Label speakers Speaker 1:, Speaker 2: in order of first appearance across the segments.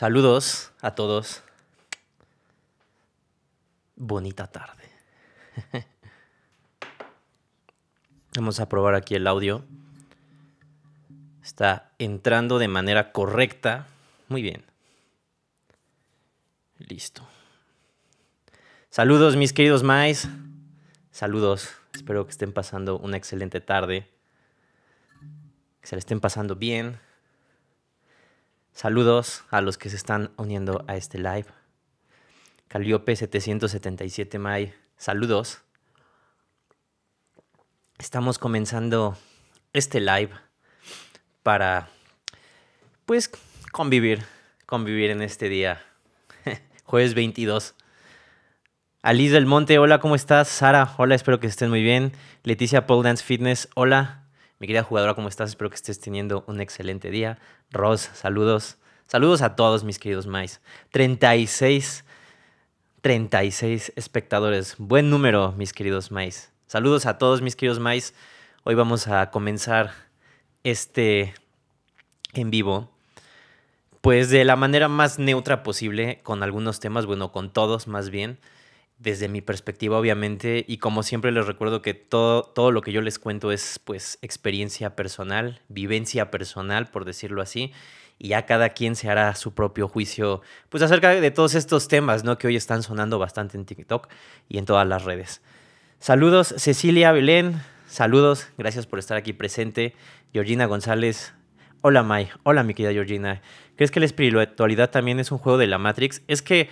Speaker 1: Saludos a todos. Bonita tarde. Vamos a probar aquí el audio. Está entrando de manera correcta. Muy bien. Listo. Saludos mis queridos Mais. Saludos. Espero que estén pasando una excelente tarde. Que se le estén pasando bien. Saludos a los que se están uniendo a este live. Caliope 777 May. Saludos. Estamos comenzando este live para pues convivir, convivir en este día. Jueves 22. Alice del Monte, hola, ¿cómo estás? Sara, hola, espero que estén muy bien. Leticia Pole Dance Fitness, hola. Mi querida jugadora, ¿cómo estás? Espero que estés teniendo un excelente día. Ross, saludos. Saludos a todos mis queridos Mais. 36, 36 espectadores. Buen número, mis queridos Mais. Saludos a todos mis queridos Mais. Hoy vamos a comenzar este en vivo. Pues de la manera más neutra posible, con algunos temas, bueno, con todos más bien desde mi perspectiva, obviamente, y como siempre les recuerdo que todo, todo lo que yo les cuento es pues experiencia personal, vivencia personal, por decirlo así, y ya cada quien se hará su propio juicio, pues acerca de todos estos temas, ¿no? Que hoy están sonando bastante en TikTok y en todas las redes. Saludos, Cecilia Belén, saludos, gracias por estar aquí presente. Georgina González, hola May, hola mi querida Georgina. ¿Crees que la espiritualidad también es un juego de la Matrix? Es que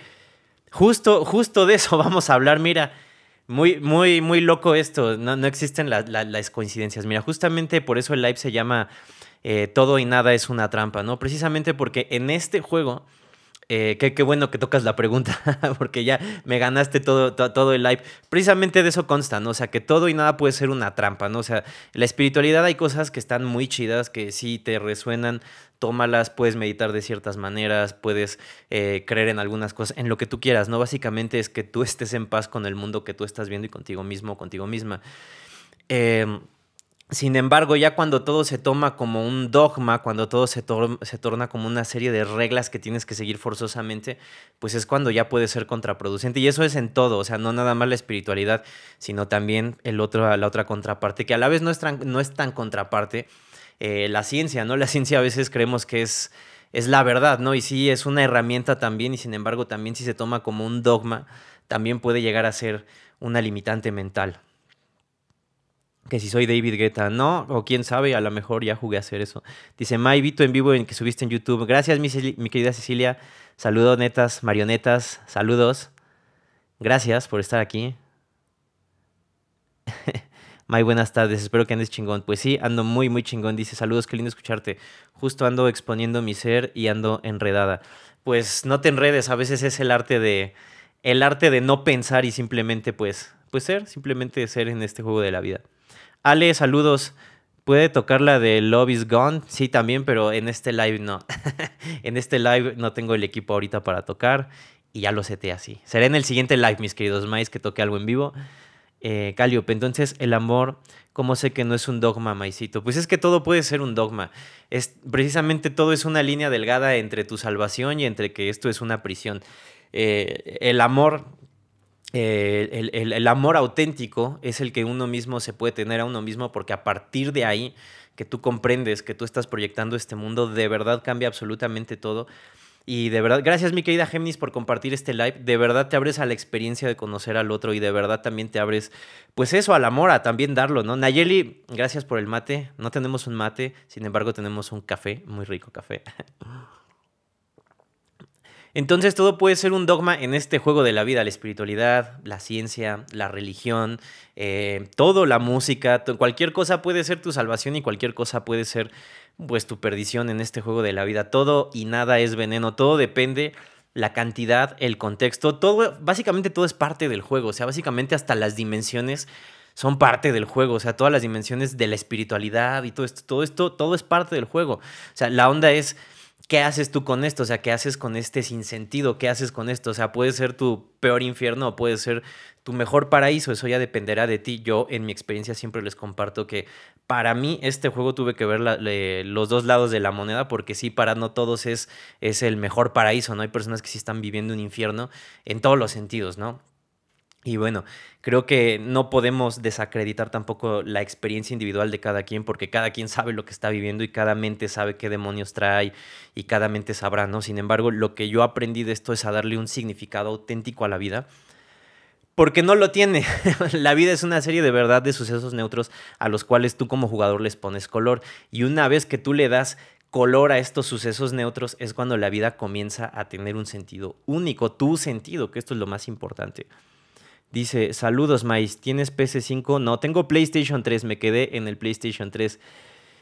Speaker 1: Justo, justo de eso vamos a hablar. Mira, muy, muy, muy loco esto. No, no existen las coincidencias. Mira, justamente por eso el live se llama eh, Todo y nada es una trampa, ¿no? Precisamente porque en este juego. Eh, qué, bueno que tocas la pregunta, porque ya me ganaste todo, todo, el live. Precisamente de eso consta, ¿no? O sea, que todo y nada puede ser una trampa, ¿no? O sea, la espiritualidad hay cosas que están muy chidas, que sí te resuenan, tómalas, puedes meditar de ciertas maneras, puedes eh, creer en algunas cosas, en lo que tú quieras, ¿no? Básicamente es que tú estés en paz con el mundo que tú estás viendo y contigo mismo, contigo misma. Em, sin embargo, ya cuando todo se toma como un dogma, cuando todo se, torna como una serie de reglas que tienes que seguir forzosamente, pues es cuando ya puede ser contraproducente. Y eso es en todo, o sea, no nada más la espiritualidad, sino también el otro, la otra contraparte, que a la vez no es, no es tan contraparte, eh, la ciencia, ¿no? La ciencia a veces creemos que es, es la verdad, ¿no? Y sí, es una herramienta también, y sin embargo también si se toma como un dogma, también puede llegar a ser una limitante mental. Que si soy David Guetta, no, o quién sabe, a lo mejor ya jugué a hacer eso. Dice May Vito en vivo en que subiste en YouTube. Gracias, mi, mi querida Cecilia. Saludos, netas, marionetas, saludos. Gracias por estar aquí. May, buenas tardes, espero que andes chingón. Pues sí, ando muy, muy chingón. Dice, saludos, qué lindo escucharte. Justo ando exponiendo mi ser y ando enredada. Pues no te enredes, a veces es el arte de, el arte de no pensar y simplemente, pues, pues ser, simplemente ser en este juego de la vida. Ale, saludos. ¿Puede tocar la de Love is Gone? Sí, también, pero en este live no. en este live no tengo el equipo ahorita para tocar y ya lo seté así. Será en el siguiente live, mis queridos Mais, que toque algo en vivo eh, Entonces, el amor, ¿cómo sé que no es un dogma, Maicito? Pues es que todo puede ser un dogma. Es, precisamente todo es una línea delgada entre tu salvación y entre que esto es una prisión. Eh, el amor, eh, el, amor auténtico es el que uno mismo se puede tener a uno mismo porque a partir de ahí que tú comprendes que tú estás proyectando este mundo, de verdad cambia absolutamente todo. Y de verdad, gracias mi querida Géminis por compartir este live. De verdad te abres a la experiencia de conocer al otro y de verdad también te abres, pues eso, al amor, a también darlo, ¿no? Nayeli, gracias por el mate. No tenemos un mate, sin embargo tenemos un café, muy rico café. Entonces todo puede ser un dogma en este juego de la vida, la espiritualidad, la ciencia, la religión, eh, todo, la música, cualquier cosa puede ser tu salvación y cualquier cosa puede ser pues tu perdición en este juego de la vida. Todo y nada es veneno, todo depende la cantidad, el contexto, todo, básicamente todo es parte del juego, o sea, básicamente hasta las dimensiones son parte del juego, o sea, todas las dimensiones de la espiritualidad y todo esto, todo esto, todo es parte del juego. O sea, la onda es ¿qué haces tú con esto? O sea, ¿qué haces con este sinsentido? ¿Qué haces con esto? O sea, puede ser tu peor infierno o puede ser tu mejor paraíso, eso ya dependerá de ti. Yo en mi experiencia siempre les comparto que para mí este juego tuve que ver los dos lados de la moneda porque sí, para no todos es, es el mejor paraíso, ¿no? Hay personas que sí están viviendo un infierno en todos los sentidos, ¿no? Y bueno, creo que no podemos desacreditar tampoco la experiencia individual de cada quien, porque cada quien sabe lo que está viviendo y cada mente sabe qué demonios trae y cada mente sabrá, ¿no? Sin embargo, lo que yo aprendí de esto es a darle un significado auténtico a la vida, porque no lo tiene. la vida es una serie de verdad de sucesos neutros a los cuales tú como jugador les pones color. Y una vez que tú le das color a estos sucesos neutros es cuando la vida comienza a tener un sentido único, tu sentido, que esto es lo más importante. Dice, saludos, Mais, ¿tienes PC5? No, tengo PlayStation 3, me quedé en el PlayStation 3.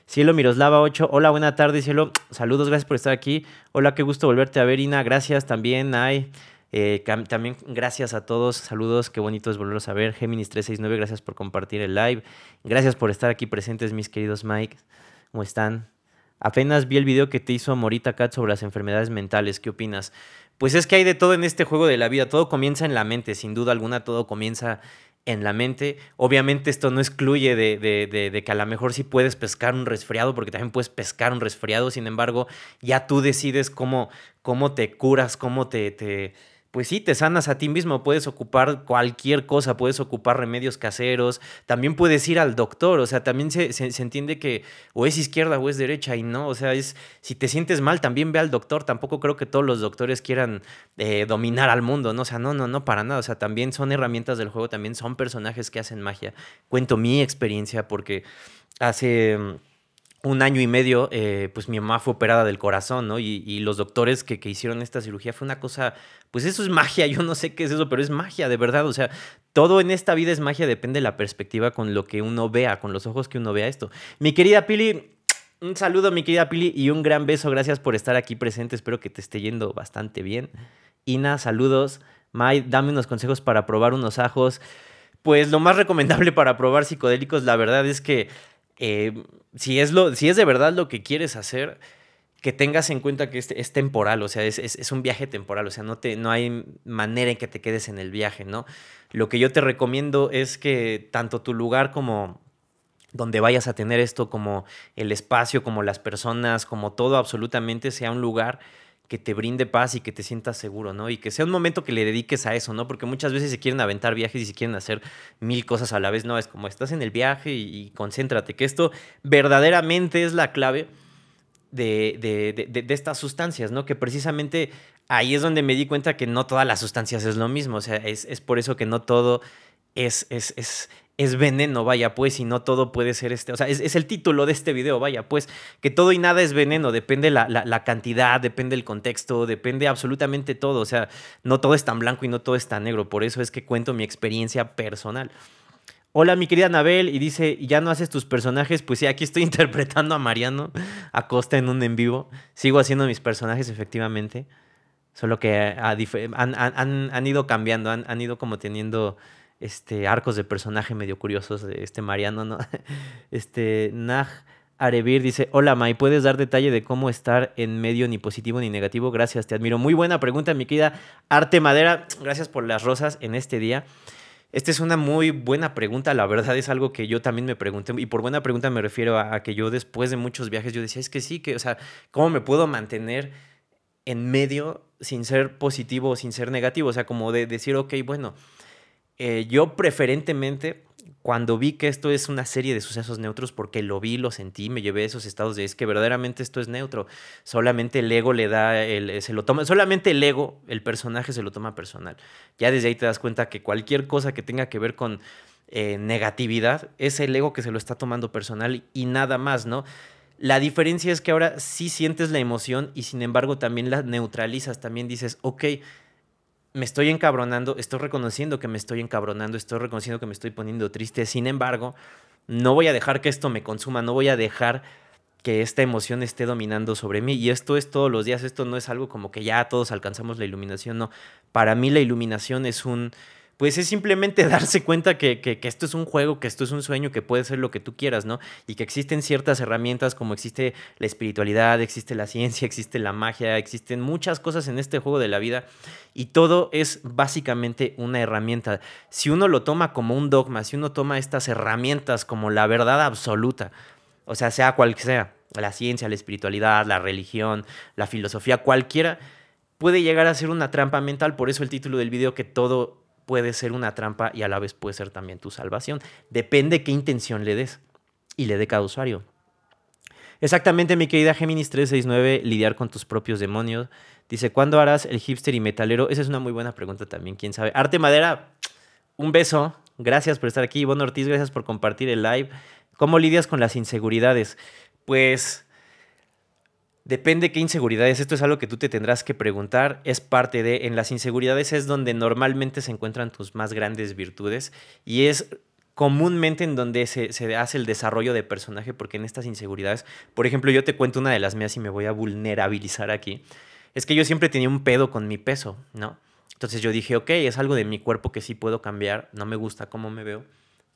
Speaker 1: Cielo Miroslava 8, hola, buena tarde, Cielo. Saludos, gracias por estar aquí. Hola, qué gusto volverte a ver, Ina. Gracias también, Ay. Eh, también gracias a todos, saludos, qué bonito es volverlos a ver. Géminis 369, gracias por compartir el live. Gracias por estar aquí presentes, mis queridos Mike. ¿Cómo están? Apenas vi el video que te hizo Morita Cat sobre las enfermedades mentales. ¿Qué opinas? Pues es que hay de todo en este juego de la vida. Todo comienza en la mente, sin duda alguna, todo comienza en la mente. Obviamente esto no excluye de, de, que a lo mejor sí puedes pescar un resfriado, porque también puedes pescar un resfriado. Sin embargo, ya tú decides cómo, cómo te curas, cómo te, te pues sí, te sanas a ti mismo, puedes ocupar cualquier cosa, puedes ocupar remedios caseros, también puedes ir al doctor, o sea, también se, entiende que o es izquierda o es derecha y no, o sea, es, si te sientes mal, también ve al doctor, tampoco creo que todos los doctores quieran eh, dominar al mundo, ¿no? O sea, no, no, no, para nada, o sea, también son herramientas del juego, también son personajes que hacen magia. Cuento mi experiencia porque hace un año y medio, eh, pues mi mamá fue operada del corazón, ¿no? Y, los doctores que, que, hicieron esta cirugía fue una cosa, pues eso es magia, yo no sé qué es eso, pero es magia, de verdad. O sea, todo en esta vida es magia, depende de la perspectiva con lo que uno vea, con los ojos que uno vea esto. Mi querida Pili, un saludo, mi querida Pili, y un gran beso, gracias por estar aquí presente, espero que te esté yendo bastante bien. Ina, saludos. May, dame unos consejos para probar unos ajos. Pues lo más recomendable para probar psicodélicos, la verdad es que eh, si, es lo, si es de verdad lo que quieres hacer, que tengas en cuenta que es, es temporal, o sea, es, es, un viaje temporal, o sea, no, te, no hay manera en que te quedes en el viaje, ¿no? Lo que yo te recomiendo es que tanto tu lugar como donde vayas a tener esto, como el espacio, como las personas, como todo absolutamente sea un lugar que te brinde paz y que te sientas seguro, ¿no? Y que sea un momento que le dediques a eso, ¿no? Porque muchas veces se quieren aventar viajes y se quieren hacer mil cosas a la vez, ¿no? Es como estás en el viaje y, concéntrate, que esto verdaderamente es la clave de, de, estas sustancias, ¿no? Que precisamente ahí es donde me di cuenta que no todas las sustancias es lo mismo, o sea, es, es por eso que no todo es, es, es, es veneno, vaya, pues, y no todo puede ser este. O sea, es, el título de este video, vaya, pues, que todo y nada es veneno, depende la, la, cantidad, depende el contexto, depende absolutamente todo. O sea, no todo es tan blanco y no todo es tan negro. Por eso es que cuento mi experiencia personal. Hola, mi querida Anabel, y dice, ¿ya no haces tus personajes? Pues sí, aquí estoy interpretando a Mariano Acosta en un en vivo. Sigo haciendo mis personajes, efectivamente. Solo que han, han, han ido cambiando, han, han ido como teniendo este, arcos de personaje medio curiosos de este Mariano, ¿no? Este, Naj Arevir dice, hola May, ¿puedes dar detalle de cómo estar en medio ni positivo ni negativo? Gracias, te admiro. Muy buena pregunta, mi querida Arte Madera. Gracias por las rosas en este día. Esta es una muy buena pregunta, la verdad es algo que yo también me pregunté, y por buena pregunta me refiero a, que yo después de muchos viajes yo decía, es que sí, que, o sea, ¿cómo me puedo mantener en medio sin ser positivo o sin ser negativo? O sea, como de decir, ok, bueno, eh, yo preferentemente, cuando vi que esto es una serie de sucesos neutros, porque lo vi, lo sentí, me llevé esos estados de es que verdaderamente esto es neutro. Solamente el ego le da, el, se lo toma, solamente el ego, el personaje se lo toma personal. Ya desde ahí te das cuenta que cualquier cosa que tenga que ver con eh, negatividad es el ego que se lo está tomando personal y nada más, ¿no? La diferencia es que ahora sí sientes la emoción y sin embargo también la neutralizas, también dices, ok, me estoy encabronando, estoy reconociendo que me estoy encabronando, estoy reconociendo que me estoy poniendo triste. Sin embargo, no voy a dejar que esto me consuma, no voy a dejar que esta emoción esté dominando sobre mí. Y esto es todos los días, esto no es algo como que ya todos alcanzamos la iluminación, no. Para mí la iluminación es un pues es simplemente darse cuenta que, que, esto es un juego, que esto es un sueño, que puede ser lo que tú quieras, ¿no? Y que existen ciertas herramientas como existe la espiritualidad, existe la ciencia, existe la magia, existen muchas cosas en este juego de la vida y todo es básicamente una herramienta. Si uno lo toma como un dogma, si uno toma estas herramientas como la verdad absoluta, o sea, sea cual sea, la ciencia, la espiritualidad, la religión, la filosofía, cualquiera, puede llegar a ser una trampa mental. Por eso el título del video que todo puede ser una trampa y a la vez puede ser también tu salvación. Depende qué intención le des y le dé cada usuario. Exactamente, mi querida Géminis 369, lidiar con tus propios demonios. Dice, ¿cuándo harás el hipster y metalero? Esa es una muy buena pregunta también, quién sabe. Arte Madera, un beso. Gracias por estar aquí. Ivonne Ortiz, gracias por compartir el live. ¿Cómo lidias con las inseguridades? Pues Depende qué inseguridades. Esto es algo que tú te tendrás que preguntar. Es parte de. En las inseguridades es donde normalmente se encuentran tus más grandes virtudes. Y es comúnmente en donde se, se, hace el desarrollo de personaje, porque en estas inseguridades, por ejemplo, yo te cuento una de las mías y me voy a vulnerabilizar aquí, es que yo siempre tenía un pedo con mi peso, ¿no? Entonces yo dije, ok, es algo de mi cuerpo que sí puedo cambiar, no me gusta cómo me veo,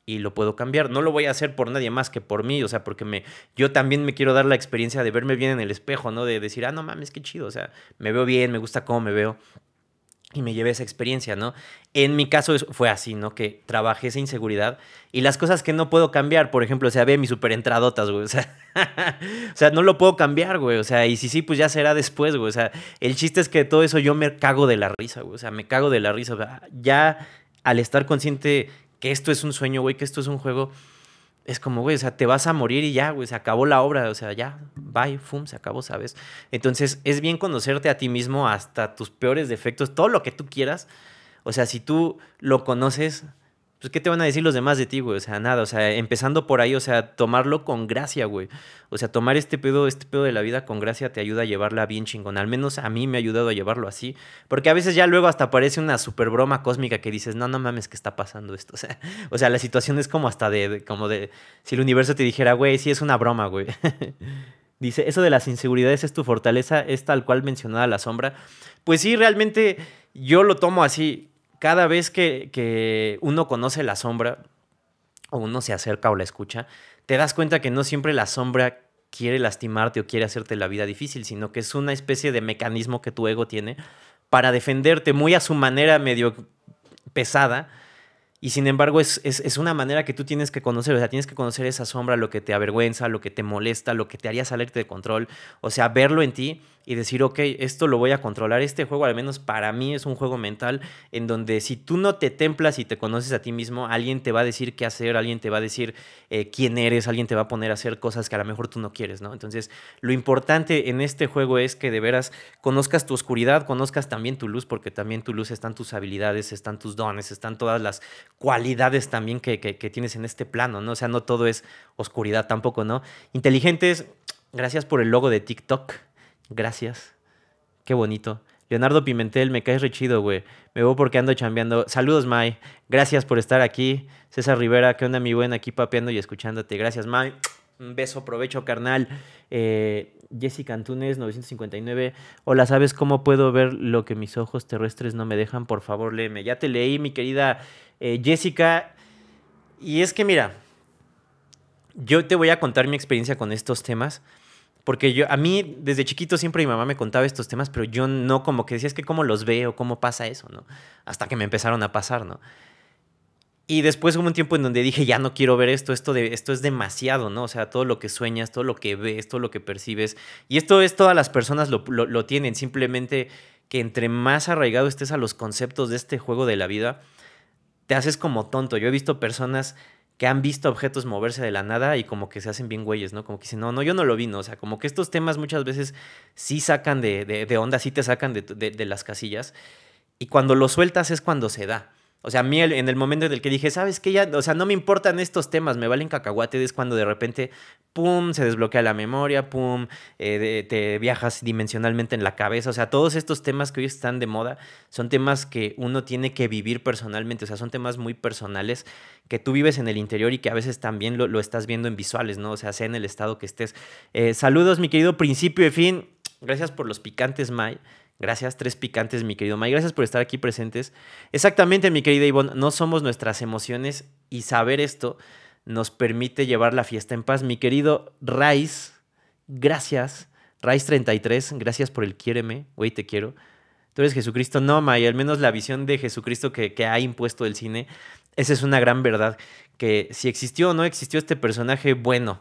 Speaker 1: y lo puedo cambiar. No lo voy a hacer por nadie más que por mí, o sea, porque me, yo también me quiero dar la experiencia de verme bien en el espejo, ¿no? De decir, ah, no mames, qué chido, o sea, me veo bien, me gusta cómo me veo. Y me llevé esa experiencia, ¿no? En mi caso fue así, ¿no? Que trabajé esa inseguridad y las cosas que no puedo cambiar, por ejemplo, o sea, ve mis super entradotas, güey, o sea, o sea, no lo puedo cambiar, güey, o sea, y si sí, pues ya será después, güey, o sea, el chiste es que todo eso yo me cago de la risa, güey, o sea, me cago de la risa, o sea, ya al estar consciente que esto es un sueño, güey, que esto es un juego, es como, güey, o sea, te vas a morir y ya, güey, se acabó la obra, o sea, ya, bye, fum, se acabó, ¿sabes? Entonces, es bien conocerte a ti mismo hasta tus peores defectos, todo lo que tú quieras. O sea, si tú lo conoces, pues, ¿qué te van a decir los demás de ti, güey? O sea, nada, o sea, empezando por ahí, o sea, tomarlo con gracia, güey. O sea, tomar este pedo, este pedo de la vida con gracia te ayuda a llevarla bien chingón. Al menos a mí me ha ayudado a llevarlo así. Porque a veces ya luego hasta parece una super broma cósmica que dices, no, no mames, que está pasando esto. O sea, o sea la situación es como hasta de, como de, si el universo te dijera, güey, sí es una broma, güey. Dice, eso de las inseguridades es tu fortaleza, es tal cual mencionada la sombra. Pues sí, realmente yo lo tomo así cada vez que, uno conoce la sombra o uno se acerca o la escucha, te das cuenta que no siempre la sombra quiere lastimarte o quiere hacerte la vida difícil, sino que es una especie de mecanismo que tu ego tiene para defenderte muy a su manera medio pesada y sin embargo, es, es, una manera que tú tienes que conocer. O sea, tienes que conocer esa sombra, lo que te avergüenza, lo que te molesta, lo que te haría salirte de control. O sea, verlo en ti y decir, ok, esto lo voy a controlar. Este juego, al menos para mí, es un juego mental en donde si tú no te templas y te conoces a ti mismo, alguien te va a decir qué hacer, alguien te va a decir eh, quién eres, alguien te va a poner a hacer cosas que a lo mejor tú no quieres, ¿no? Entonces, lo importante en este juego es que de veras conozcas tu oscuridad, conozcas también tu luz, porque también tu luz están tus habilidades, están tus dones, están todas las cualidades también que, tienes en este plano, ¿no? O sea, no todo es oscuridad tampoco, ¿no? Inteligentes, gracias por el logo de TikTok, gracias, qué bonito. Leonardo Pimentel, me caes re chido, güey. Me voy porque ando chambeando. Saludos, Mai. Gracias por estar aquí. César Rivera, ¿qué onda, mi buen? Aquí papeando y escuchándote. Gracias, Mai. Un beso, provecho, carnal. Eh, Jessica Antunes, 959. Hola, ¿sabes cómo puedo ver lo que mis ojos terrestres no me dejan? Por favor, léeme. Ya te leí, mi querida eh, Jessica. Y es que mira, yo te voy a contar mi experiencia con estos temas. Porque yo, a mí, desde chiquito siempre mi mamá me contaba estos temas, pero yo no como que decía, es que cómo los veo, cómo pasa eso, ¿no? Hasta que me empezaron a pasar, ¿no? Y después hubo un tiempo en donde dije, ya no quiero ver esto, esto, de, esto es demasiado, ¿no? O sea, todo lo que sueñas, todo lo que ves, todo lo que percibes. Y esto es, todas las personas lo, lo tienen, simplemente que entre más arraigado estés a los conceptos de este juego de la vida, te haces como tonto. Yo he visto personas que han visto objetos moverse de la nada y como que se hacen bien güeyes, ¿no? Como que dicen, no, no, yo no lo vi, ¿no? O sea, como que estos temas muchas veces sí sacan de, de, onda, sí te sacan de, de, las casillas. Y cuando lo sueltas es cuando se da. O sea, a mí en el momento en el que dije, ¿sabes qué? Ya, o sea, no me importan estos temas, me valen cacahuate, es cuando de repente, pum, se desbloquea la memoria, pum, eh, te viajas dimensionalmente en la cabeza. O sea, todos estos temas que hoy están de moda son temas que uno tiene que vivir personalmente. O sea, son temas muy personales que tú vives en el interior y que a veces también lo, estás viendo en visuales, ¿no? O sea, sea en el estado que estés. Eh, saludos, mi querido principio de fin. Gracias por los picantes, May. Gracias, tres picantes, mi querido May. Gracias por estar aquí presentes. Exactamente, mi querida Ivonne, no somos nuestras emociones y saber esto nos permite llevar la fiesta en paz. Mi querido Raiz, gracias. Raiz33, gracias por el quiéreme. Güey, te quiero. Tú eres Jesucristo. No, May, al menos la visión de Jesucristo que, que ha impuesto el cine, esa es una gran verdad. Que si existió o no existió este personaje, bueno,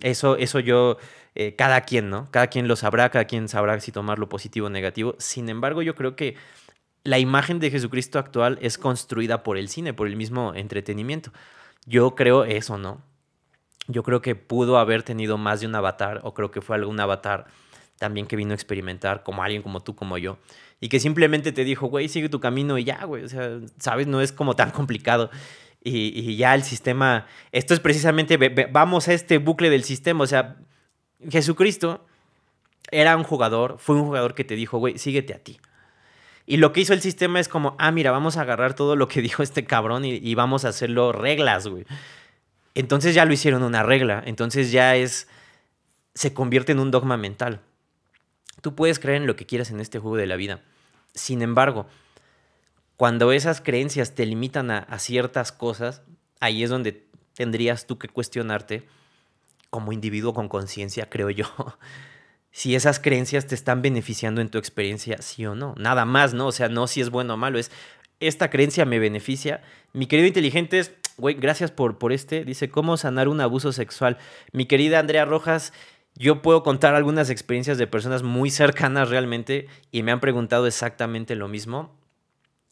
Speaker 1: eso, eso yo, eh, cada quien, ¿no? Cada quien lo sabrá, cada quien sabrá si tomarlo positivo o negativo. Sin embargo, yo creo que la imagen de Jesucristo actual es construida por el cine, por el mismo entretenimiento. Yo creo eso, ¿no? Yo creo que pudo haber tenido más de un avatar, o creo que fue algún avatar también que vino a experimentar, como alguien como tú, como yo, y que simplemente te dijo, güey, sigue tu camino y ya, güey, o sea, sabes, no es como tan complicado. Y, ya el sistema, esto es precisamente, vamos a este bucle del sistema, o sea, Jesucristo era un jugador, fue un jugador que te dijo, güey, síguete a ti. Y lo que hizo el sistema es como, ah, mira, vamos a agarrar todo lo que dijo este cabrón y, y vamos a hacerlo reglas, güey. Entonces ya lo hicieron una regla, entonces ya es, se convierte en un dogma mental. Tú puedes creer en lo que quieras en este juego de la vida. Sin embargo, cuando esas creencias te limitan a, ciertas cosas, ahí es donde tendrías tú que cuestionarte como individuo con conciencia, creo yo, si esas creencias te están beneficiando en tu experiencia, sí o no. Nada más, ¿no? O sea, no si es bueno o malo, es esta creencia me beneficia. Mi querido inteligente güey, gracias por, por este. Dice, ¿cómo sanar un abuso sexual? Mi querida Andrea Rojas, yo puedo contar algunas experiencias de personas muy cercanas realmente y me han preguntado exactamente lo mismo.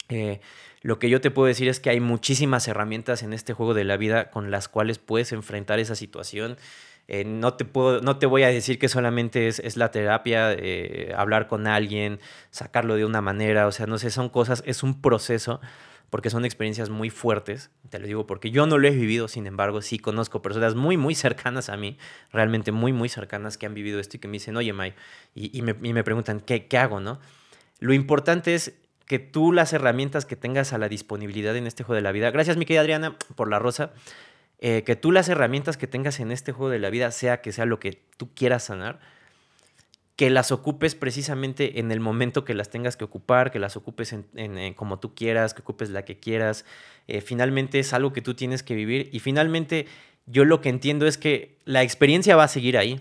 Speaker 1: Eh, lo que yo te puedo decir es que hay muchísimas herramientas en este juego de la vida con las cuales puedes enfrentar esa situación. Eh, no, te puedo, no te voy a decir que solamente es, la terapia, eh, hablar con alguien, sacarlo de una manera, o sea, no sé, son cosas, es un proceso, porque son experiencias muy fuertes, te lo digo porque yo no lo he vivido, sin embargo, sí conozco personas muy, muy cercanas a mí, realmente muy, muy cercanas que han vivido esto y que me dicen, oye, May, y, me, y me, preguntan, ¿qué, ¿qué hago, no? Lo importante es que tú las herramientas que tengas a la disponibilidad en este juego de la vida, gracias mi querida Adriana por la rosa, eh, que tú las herramientas que tengas en este juego de la vida, sea que sea lo que tú quieras sanar, que las ocupes precisamente en el momento que las tengas que ocupar, que las ocupes en, como tú quieras, que ocupes la que quieras. Eh, finalmente es algo que tú tienes que vivir y finalmente yo lo que entiendo es que la experiencia va a seguir ahí.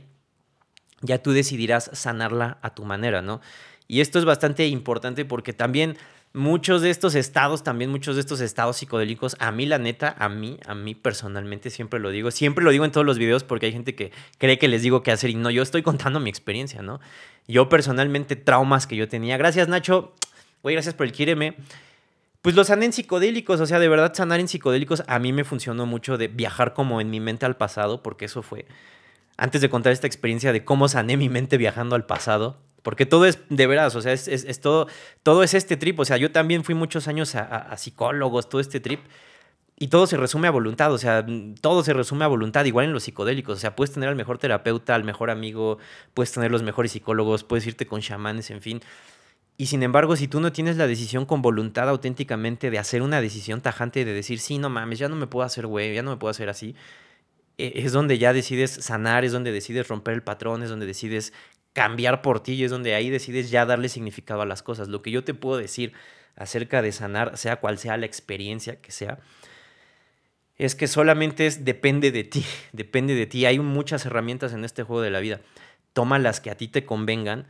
Speaker 1: Ya tú decidirás sanarla a tu manera, ¿no? Y esto es bastante importante porque también muchos de estos estados, también muchos de estos estados psicodélicos, a mí la neta, a mí, a mí personalmente siempre lo digo, siempre lo digo en todos los videos porque hay gente que cree que les digo qué hacer y no, yo estoy contando mi experiencia, ¿no? Yo personalmente, traumas que yo tenía. Gracias Nacho, güey, gracias por el quíreme. Pues los sané en psicodélicos, o sea, de verdad sanar en psicodélicos a mí me funcionó mucho de viajar como en mi mente al pasado, porque eso fue, antes de contar esta experiencia de cómo sané mi mente viajando al pasado, porque todo es de veras, o sea, es, todo, todo es este trip. O sea, yo también fui muchos años a, psicólogos, todo este trip. Y todo se resume a voluntad, o sea, todo se resume a voluntad, igual en los psicodélicos. O sea, puedes tener al mejor terapeuta, al mejor amigo, puedes tener los mejores psicólogos, puedes irte con chamanes, en fin. Y sin embargo, si tú no tienes la decisión con voluntad auténticamente de hacer una decisión tajante de decir, sí, no mames, ya no me puedo hacer güey, ya no me puedo hacer así, e, es donde ya decides sanar, es donde decides romper el patrón, es donde decides cambiar por ti y es donde ahí decides ya darle significado a las cosas. Lo que yo te puedo decir acerca de sanar, sea cual sea la experiencia que sea, es que solamente es depende de ti, depende de ti. Hay muchas herramientas en este juego de la vida. Toma las que a ti te convengan